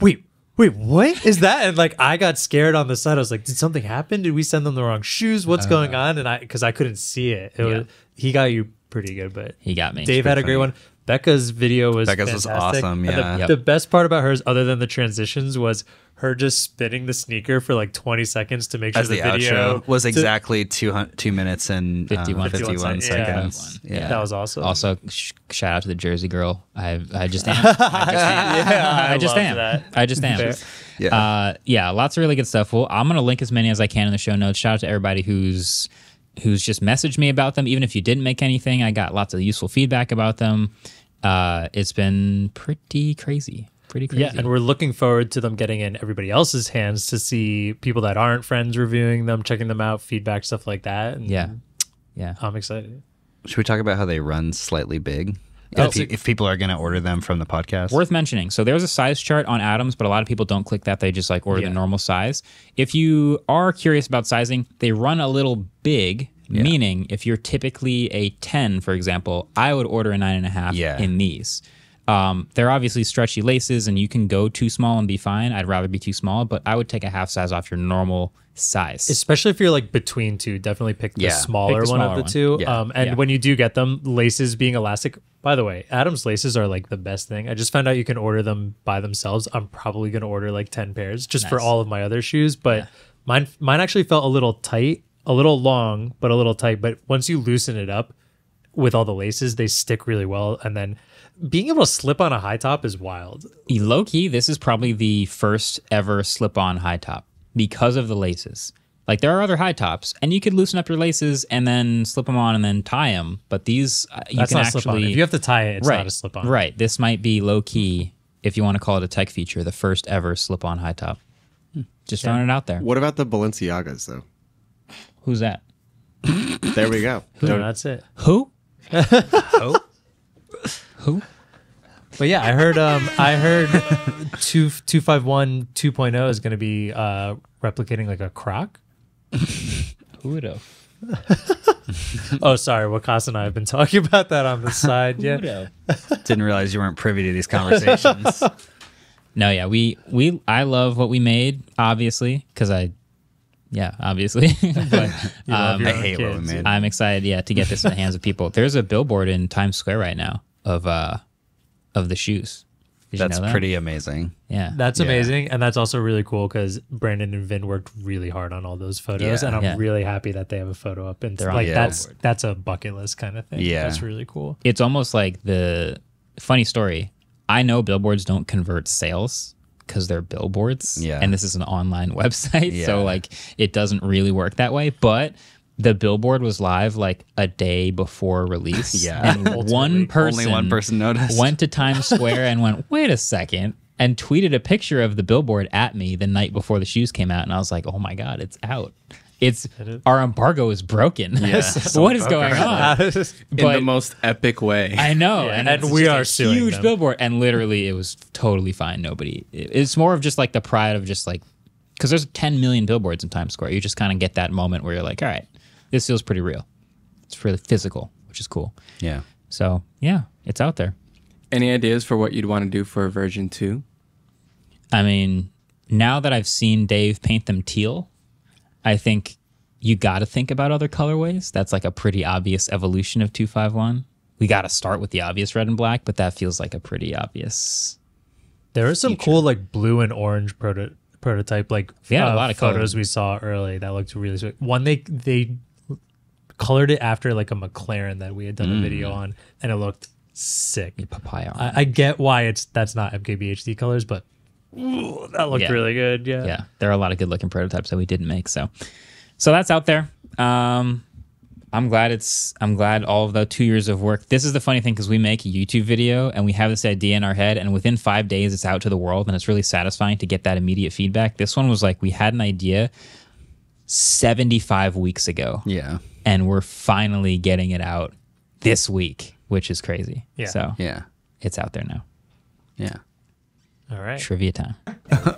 B: "Wait." Wait, what is that? And like, I got scared on the side. I was like, "Did something happen? Did we send them the wrong shoes? What's going on?" And I, because I couldn't see it, it
A: Uh. Yeah.
B: was, he got you pretty good, but
A: He got me.
B: Dave had a great
C: funny.
B: one. Becca's video was
C: Becca's was
B: fantastic.
C: awesome,
B: And the-
C: yeah.
A: Yep.
B: the best part about hers, other than the transitions, was her just spinning the sneaker for like 20 seconds to make sure
C: As
B: the,
C: the
B: video
C: outro was
B: to-
C: exactly two two minutes and
A: 51
C: 51, 51
B: seconds, yeah.
C: seconds. Yeah.
B: That was awesome.
A: Also, sh- shout out to the Jersey girl. I I just am. I just am.
B: Yeah,
A: I just
B: love
A: am. I just am.
C: Yeah.
A: Uh, yeah, lots of really good stuff. Well, I'm gonna link as many as I can in the show notes. Shout out to everybody who's who's just messaged me about them. Even if you didn't make anything, I got lots of useful feedback about them. Uh, it's been pretty crazy. Pretty crazy.
B: Yeah, and we're looking forward to them getting in everybody else's hands to see people that aren't friends reviewing them, checking them out, feedback, stuff like that. And
A: yeah, yeah.
B: I'm excited.
C: Should we talk about how they run slightly big?
A: Oh.
C: If, pe- if people are going to order them from the podcast,
A: Worth mentioning. So there's a size chart on Atoms, but a lot of people don't click that. They just like order
B: Yeah.
A: the normal size. If you are curious about sizing, they run a little big. Meaning, if you're typically a 10, for example, I would order a nine and a half
C: Yeah.
A: in these. Um, they're obviously stretchy laces, and you can go too small and be fine. I'd rather be too small, but I would take a half size off your normal size.
B: Especially if you're like between two, definitely pick the
C: Yeah,
B: smaller
A: pick the
B: one of the
A: one.
B: two.
C: Yeah,
B: Um, and
A: yeah.
B: when you do get them, laces being elastic. By the way, Atoms' laces are like the best thing. I just found out you can order them by themselves. I'm probably gonna order like ten pairs just for all of my other shoes. But mine, mine actually felt a little tight, a little long, but a little tight. But once you loosen it up with all the laces, they stick really well. And then being able to slip on a high top is wild.
A: low key, this is probably the first ever slip on high top because of the laces. Like there are other high tops, and you could loosen up your laces and then slip them on and then tie them. But these, uh, you
B: That's
A: can
B: not
A: actually
B: slip on. If you have to tie it, it's
A: right,
B: not a slip on.
A: Right. This might be low key, if you want to call it a tech feature, the first ever slip on high top. Just throwing it out there.
E: What about the Balenciagas though?
A: Who's that?
E: There we go.
B: No, that's it.
A: Who?
C: oh,
A: Who?
B: But yeah, I heard um I heard two two five one two oh is gonna be uh replicating like a croc.
A: Who would have?
B: Oh sorry, Wakas and I have been talking about that on the side. Yeah.
C: didn't realize you weren't privy to these conversations.
A: No, yeah, we we I love what we made, obviously, because I, yeah, obviously, but um,
C: I hate what we
B: kids.
C: made.
A: I'm excited, yeah, to get this in the hands of people. There's a billboard in Times Square right now of uh of the shoes. Did you
C: That's
A: know that?
C: pretty amazing.
A: Yeah,
B: That's
C: Yeah.
B: amazing. And that's also really cool because Brandon and Vin worked really hard on all those photos.
C: Yeah.
B: and I'm
A: Yeah.
B: really happy that they have a photo up and
A: They're on
B: like
A: the
B: that's
A: billboard.
B: that's a bucket list kind of thing.
C: Yeah.
B: That's really cool.
A: it's almost like the funny story. I know billboards don't convert sales because they're billboards,
C: Yeah.
A: and this is an online website,
C: Yeah.
A: so like it doesn't really work that way. But the billboard was live like a day before release,
C: Yeah.
A: and one person,
C: Only one person noticed.
A: went to Times Square and went, wait a second, and tweeted a picture of the billboard at me the night before the shoes came out. And I was like, oh my God, it's out. It's our embargo is broken. what is going on?
D: in
A: But-
D: the most epic way.
A: I know,
B: Yeah,
A: and,
B: and
A: it's
B: we are
A: a
B: suing
A: huge
B: them.
A: billboard, and literally it was totally fine. Nobody. It's more of just like the pride of just like because there's 10 million billboards in Times Square. You just kind of get that moment where you're like, all right, this feels pretty real. It's really physical, which is cool.
C: Yeah.
A: So yeah, it's out there.
D: Any ideas for what you'd want to do for a version two?
A: I mean, now that I've seen Dave paint them teal, I think you got to think about other colorways. That's like a pretty obvious evolution of 251. We got to start with the obvious red and black, but that feels like a pretty obvious.
B: There are some cool like blue and orange proto- prototype like
A: Yeah, a
B: uh,
A: lot of color.
B: photos we saw early that looked really sweet. One they they colored it after like a McLaren that we had done a video
A: Mm.
B: on, and it looked sick.
A: Papaya.
B: I, I get why it's that's not MKBHD colors, but ooh, that looked
A: Yeah.
B: really good. Yeah.
A: yeah, there are a lot of good looking prototypes that we didn't make. So, so that's out there. Um, I'm glad it's. I'm glad all of the two years of work. This is the funny thing because we make a YouTube video and we have this idea in our head, and within five days it's out to the world, and it's really satisfying to get that immediate feedback. This one was like we had an idea 75 weeks ago,
C: Yeah.
A: And we're finally getting it out this week, which is crazy.
B: Yeah.
A: So
C: Yeah.
A: it's out there now.
C: Yeah.
B: All right.
A: Trivia time.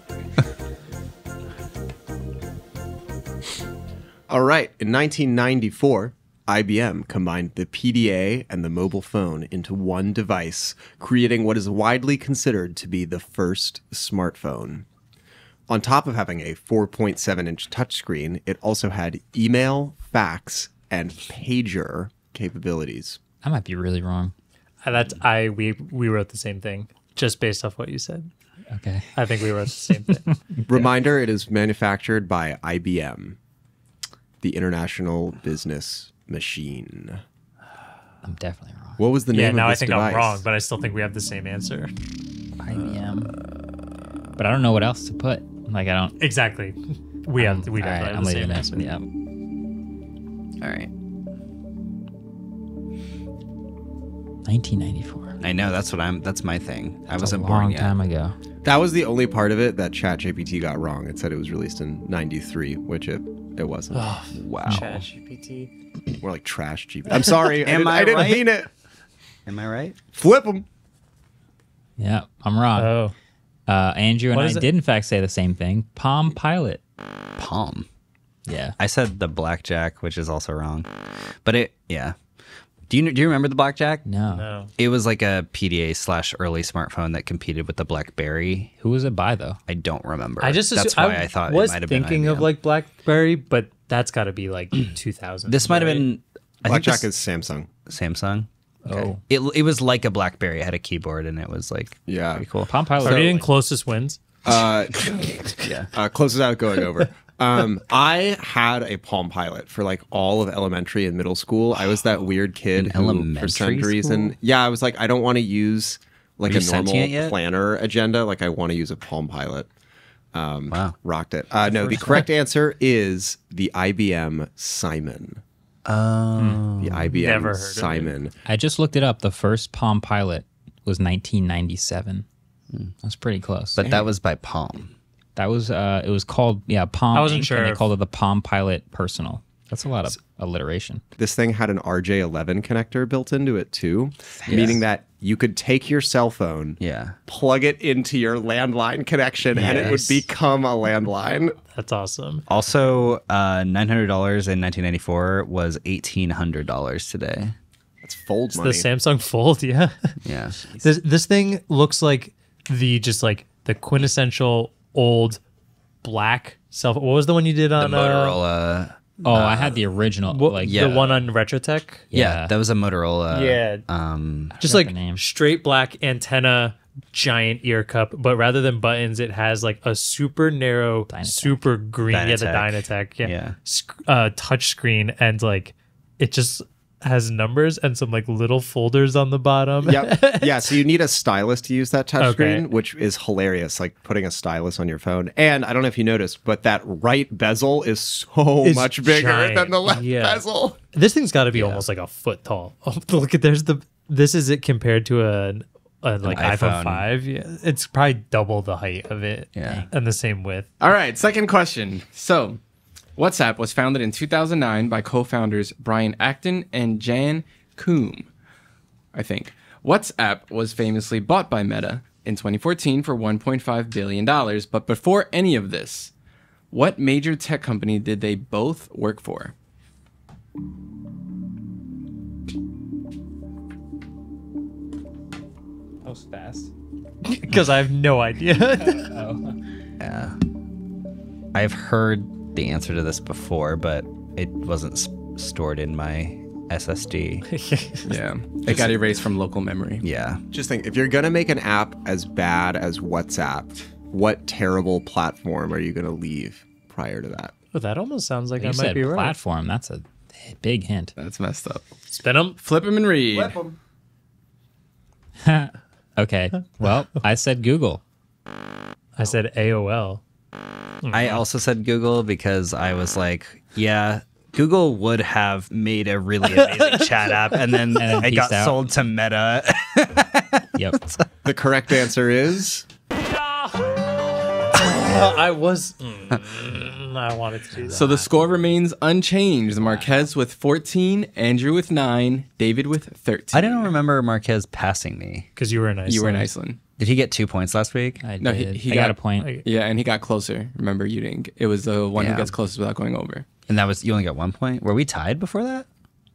E: All right. In 1994, IBM combined the PDA and the mobile phone into one device, creating what is widely considered to be the first smartphone. On top of having a 4.7 inch touchscreen, it also had email, fax, and pager capabilities.
A: I might be really wrong.
B: Uh, That's I we we wrote the same thing just based off what you said.
A: Okay.
B: I think we wrote the same thing.
E: Reminder it is manufactured by IBM, the International Business Machine.
A: I'm definitely wrong.
E: What was the name
B: yeah,
E: name
B: now I think
E: device?
B: I'm wrong, but I still think we have the same answer.
A: IBM. But I don't know what else to put. Like I don't.
B: Exactly. We have we definitely
A: right,
B: have
A: I'm
B: the
A: leaving
B: same
A: that.
B: answer.
A: Yeah.
C: All right.
A: 1994.
C: I know that's what I'm. That's my thing. I
A: That's
C: wasn't
A: a
C: born
A: long
C: yet.
A: time ago.
E: That was the only part of it that ChatGPT got wrong. It said it was released in 93, which it, it wasn't.
C: Wow.
B: ChatGPT.
E: More like trash GPT. I'm sorry. I,
C: Am
E: didn't,
C: I
E: I didn't
C: right?
E: mean it.
C: Am I right?
E: Flip them.
A: Yeah, I'm wrong.
B: Oh,
A: Uh, Andrew and
B: What
A: I
B: is it?
A: did in fact say the same thing. Palm Pilot.
C: Palm.
A: Yeah.
C: I said the blackjack, which is also wrong. But it, yeah. Do you do you remember the blackjack?
A: No.
B: no.
C: It was like a PDA slash early smartphone that competed with the BlackBerry.
A: Who was it by though?
C: I don't remember.
B: I just
C: that's
B: assu-
C: why I, thought
B: was
C: it might have been
B: thinking of like BlackBerry, but that's got to be like 2000.
C: this might have
B: right?
C: been. I think
E: Blackjack
C: this-
E: is Samsung.
C: Samsung.
A: Oh.
C: It it was like a BlackBerry. It had a keyboard and it was like
E: Yeah.
C: pretty cool.
A: Palm Pilot.
B: Are you in closest wins?
E: Uh,
C: Yeah.
E: uh, closest out going over. Um, I had a Palm Pilot for like all of elementary and middle school. I was that weird kid
C: In
E: who, for
C: elementary
E: some reason,
C: school?
E: yeah, I was like, I don't want to use like
C: Were
E: a normal planner agenda. Like, I want to use a Palm Pilot. Um,
C: Wow.
E: rocked it. Uh, no, the correct answer is the IBM Simon.
C: Oh.
E: The IBM
B: Never heard of it.
E: Simon.
A: I just looked it up. The first Palm Pilot was 1997. That's pretty close.
C: But that was by Palm.
A: That was uh it was called yeah, Palm
B: I wasn't
A: Inc,
B: sure
A: and they called it the Palm Pilot Personal. That's a lot of alliteration.
E: This thing had an RJ11 connector built into it too, meaning that you could take your cell phone,
C: Yeah.
E: plug it into your landline connection, and it would become a landline.
B: That's awesome.
C: Also, uh, nine hundred dollars in nineteen ninety four was eighteen hundred dollars today.
E: That's fold
B: It's
E: money.
B: the Samsung Fold, yeah.
C: Yeah.
B: this this thing looks like the just like the quintessential old black cell phone. What was the one you did
C: The
B: on uh,
C: Motorola.
A: Oh, I had the original
B: what-
A: like
C: yeah.
B: the one on Retrotech?
C: yeah.
A: yeah.
C: that was a Motorola.
B: Yeah.
C: Um.
B: Just like
A: name.
B: straight black antenna, giant ear cup, but rather than buttons, it has like a super narrow,
A: DynaTAC.
B: super green. Yeah, the
C: DynaTAC.
B: DynaTAC. Yeah,
C: Yeah.
B: Sc- uh, touch screen, and like it just has numbers and some like little folders on the bottom.
E: yep. Yeah. So you need a stylus to use that touchscreen,
B: Okay.
E: which is hilarious. Like putting a stylus on your phone. And I don't know if you noticed, but that right bezel is so
B: It's
E: much bigger
B: giant.
E: than the left
B: Yeah.
E: bezel.
B: This thing's got to be almost like a foot tall. Oh, look at there's the. This is it compared to a, a like iPhone.
C: iPhone.
B: five. Yeah, it's probably double the height of it.
C: Yeah.
B: and the same width.
D: All right, second question. So, WhatsApp was founded in 2009 by co-founders Brian Acton and Jan Koum. I think. WhatsApp was famously bought by Meta in 2014 for 1.5 billion dollars, but before any of this, what major tech company did they both work for?
A: That was fast.
B: Because I have no idea. Oh.
C: Yeah. I've heard the answer to this before, but it wasn't s- stored in my SSD.
D: Yeah, it got erased from local memory.
C: Yeah.
E: Just think if you're going to make an app as bad as WhatsApp, what terrible platform are you going to leave prior to that?
B: But that almost sounds like
A: You
B: I might
A: said
B: be right.
A: platform. That's a big hint.
D: That's messed up.
B: Spin them.
D: Flip them and read. them.
A: Okay. Well, I said Google.
B: I said AOL.
C: I also said Google because I was like, yeah, Google would have made a really amazing chat app, and then,
A: then
C: it got
A: out.
C: sold to Meta.
A: Yep.
E: The correct answer is
B: I was. Mm, I wanted to do that.
D: So the score remains unchanged. Marques with 14, Andrew with 9, David with 13.
C: I didn't remember Marques passing me.
B: because you were in Iceland.
D: You were in Iceland.
C: Did he get two points last week?
A: I
D: No, he-
A: did.
D: he
A: I got,
D: got-
A: a point.
D: Yeah, and he got closer. Remember, you didn't. It was the one
C: Yeah.
D: who gets closest without going over.
C: And that was you only got one point. Were we tied before that?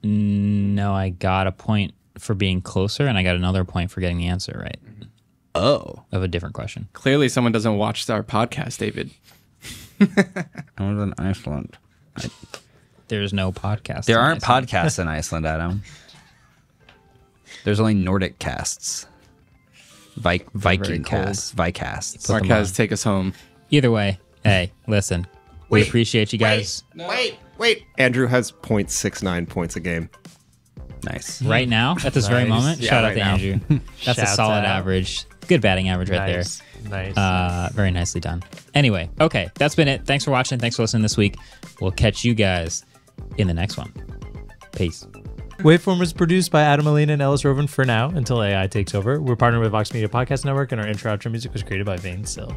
A: Mm, no, I got a point for being closer, and I got another point for getting the answer right
C: Oh,
A: of a different question.
D: Clearly, someone doesn't watch our podcast, David.
C: I was in Iceland.
A: There's no podcast.
C: There
A: in
C: aren't
A: Iceland.
C: podcasts in Iceland, Adam. There's only Nordic casts. Vi- Viking
A: cast.
C: casts. Vicasts.
A: Marques,
D: take us home.
A: Either way, hey, listen. we appreciate you guys.
E: wait, wait. Andrew has 0.69 points a game.
C: Nice.
A: Right now, at this very
B: Nice.
A: moment,
E: Yeah,
A: shout out
E: right
A: to
E: now.
A: Andrew. That's a
B: Shouts
A: solid
B: out.
A: average. Good batting average right there.
B: nice. Nice.
A: Uh, very nicely done. Anyway, okay, that's been it. Thanks for watching. Thanks for listening this week. We'll catch you guys in the next one. Peace.
B: Waveform was produced by Adam Molina and Ellis Rovin for now until AI takes over. We're partnered with Vox Media Podcast Network, and our intro outro music was created by Vane Sill.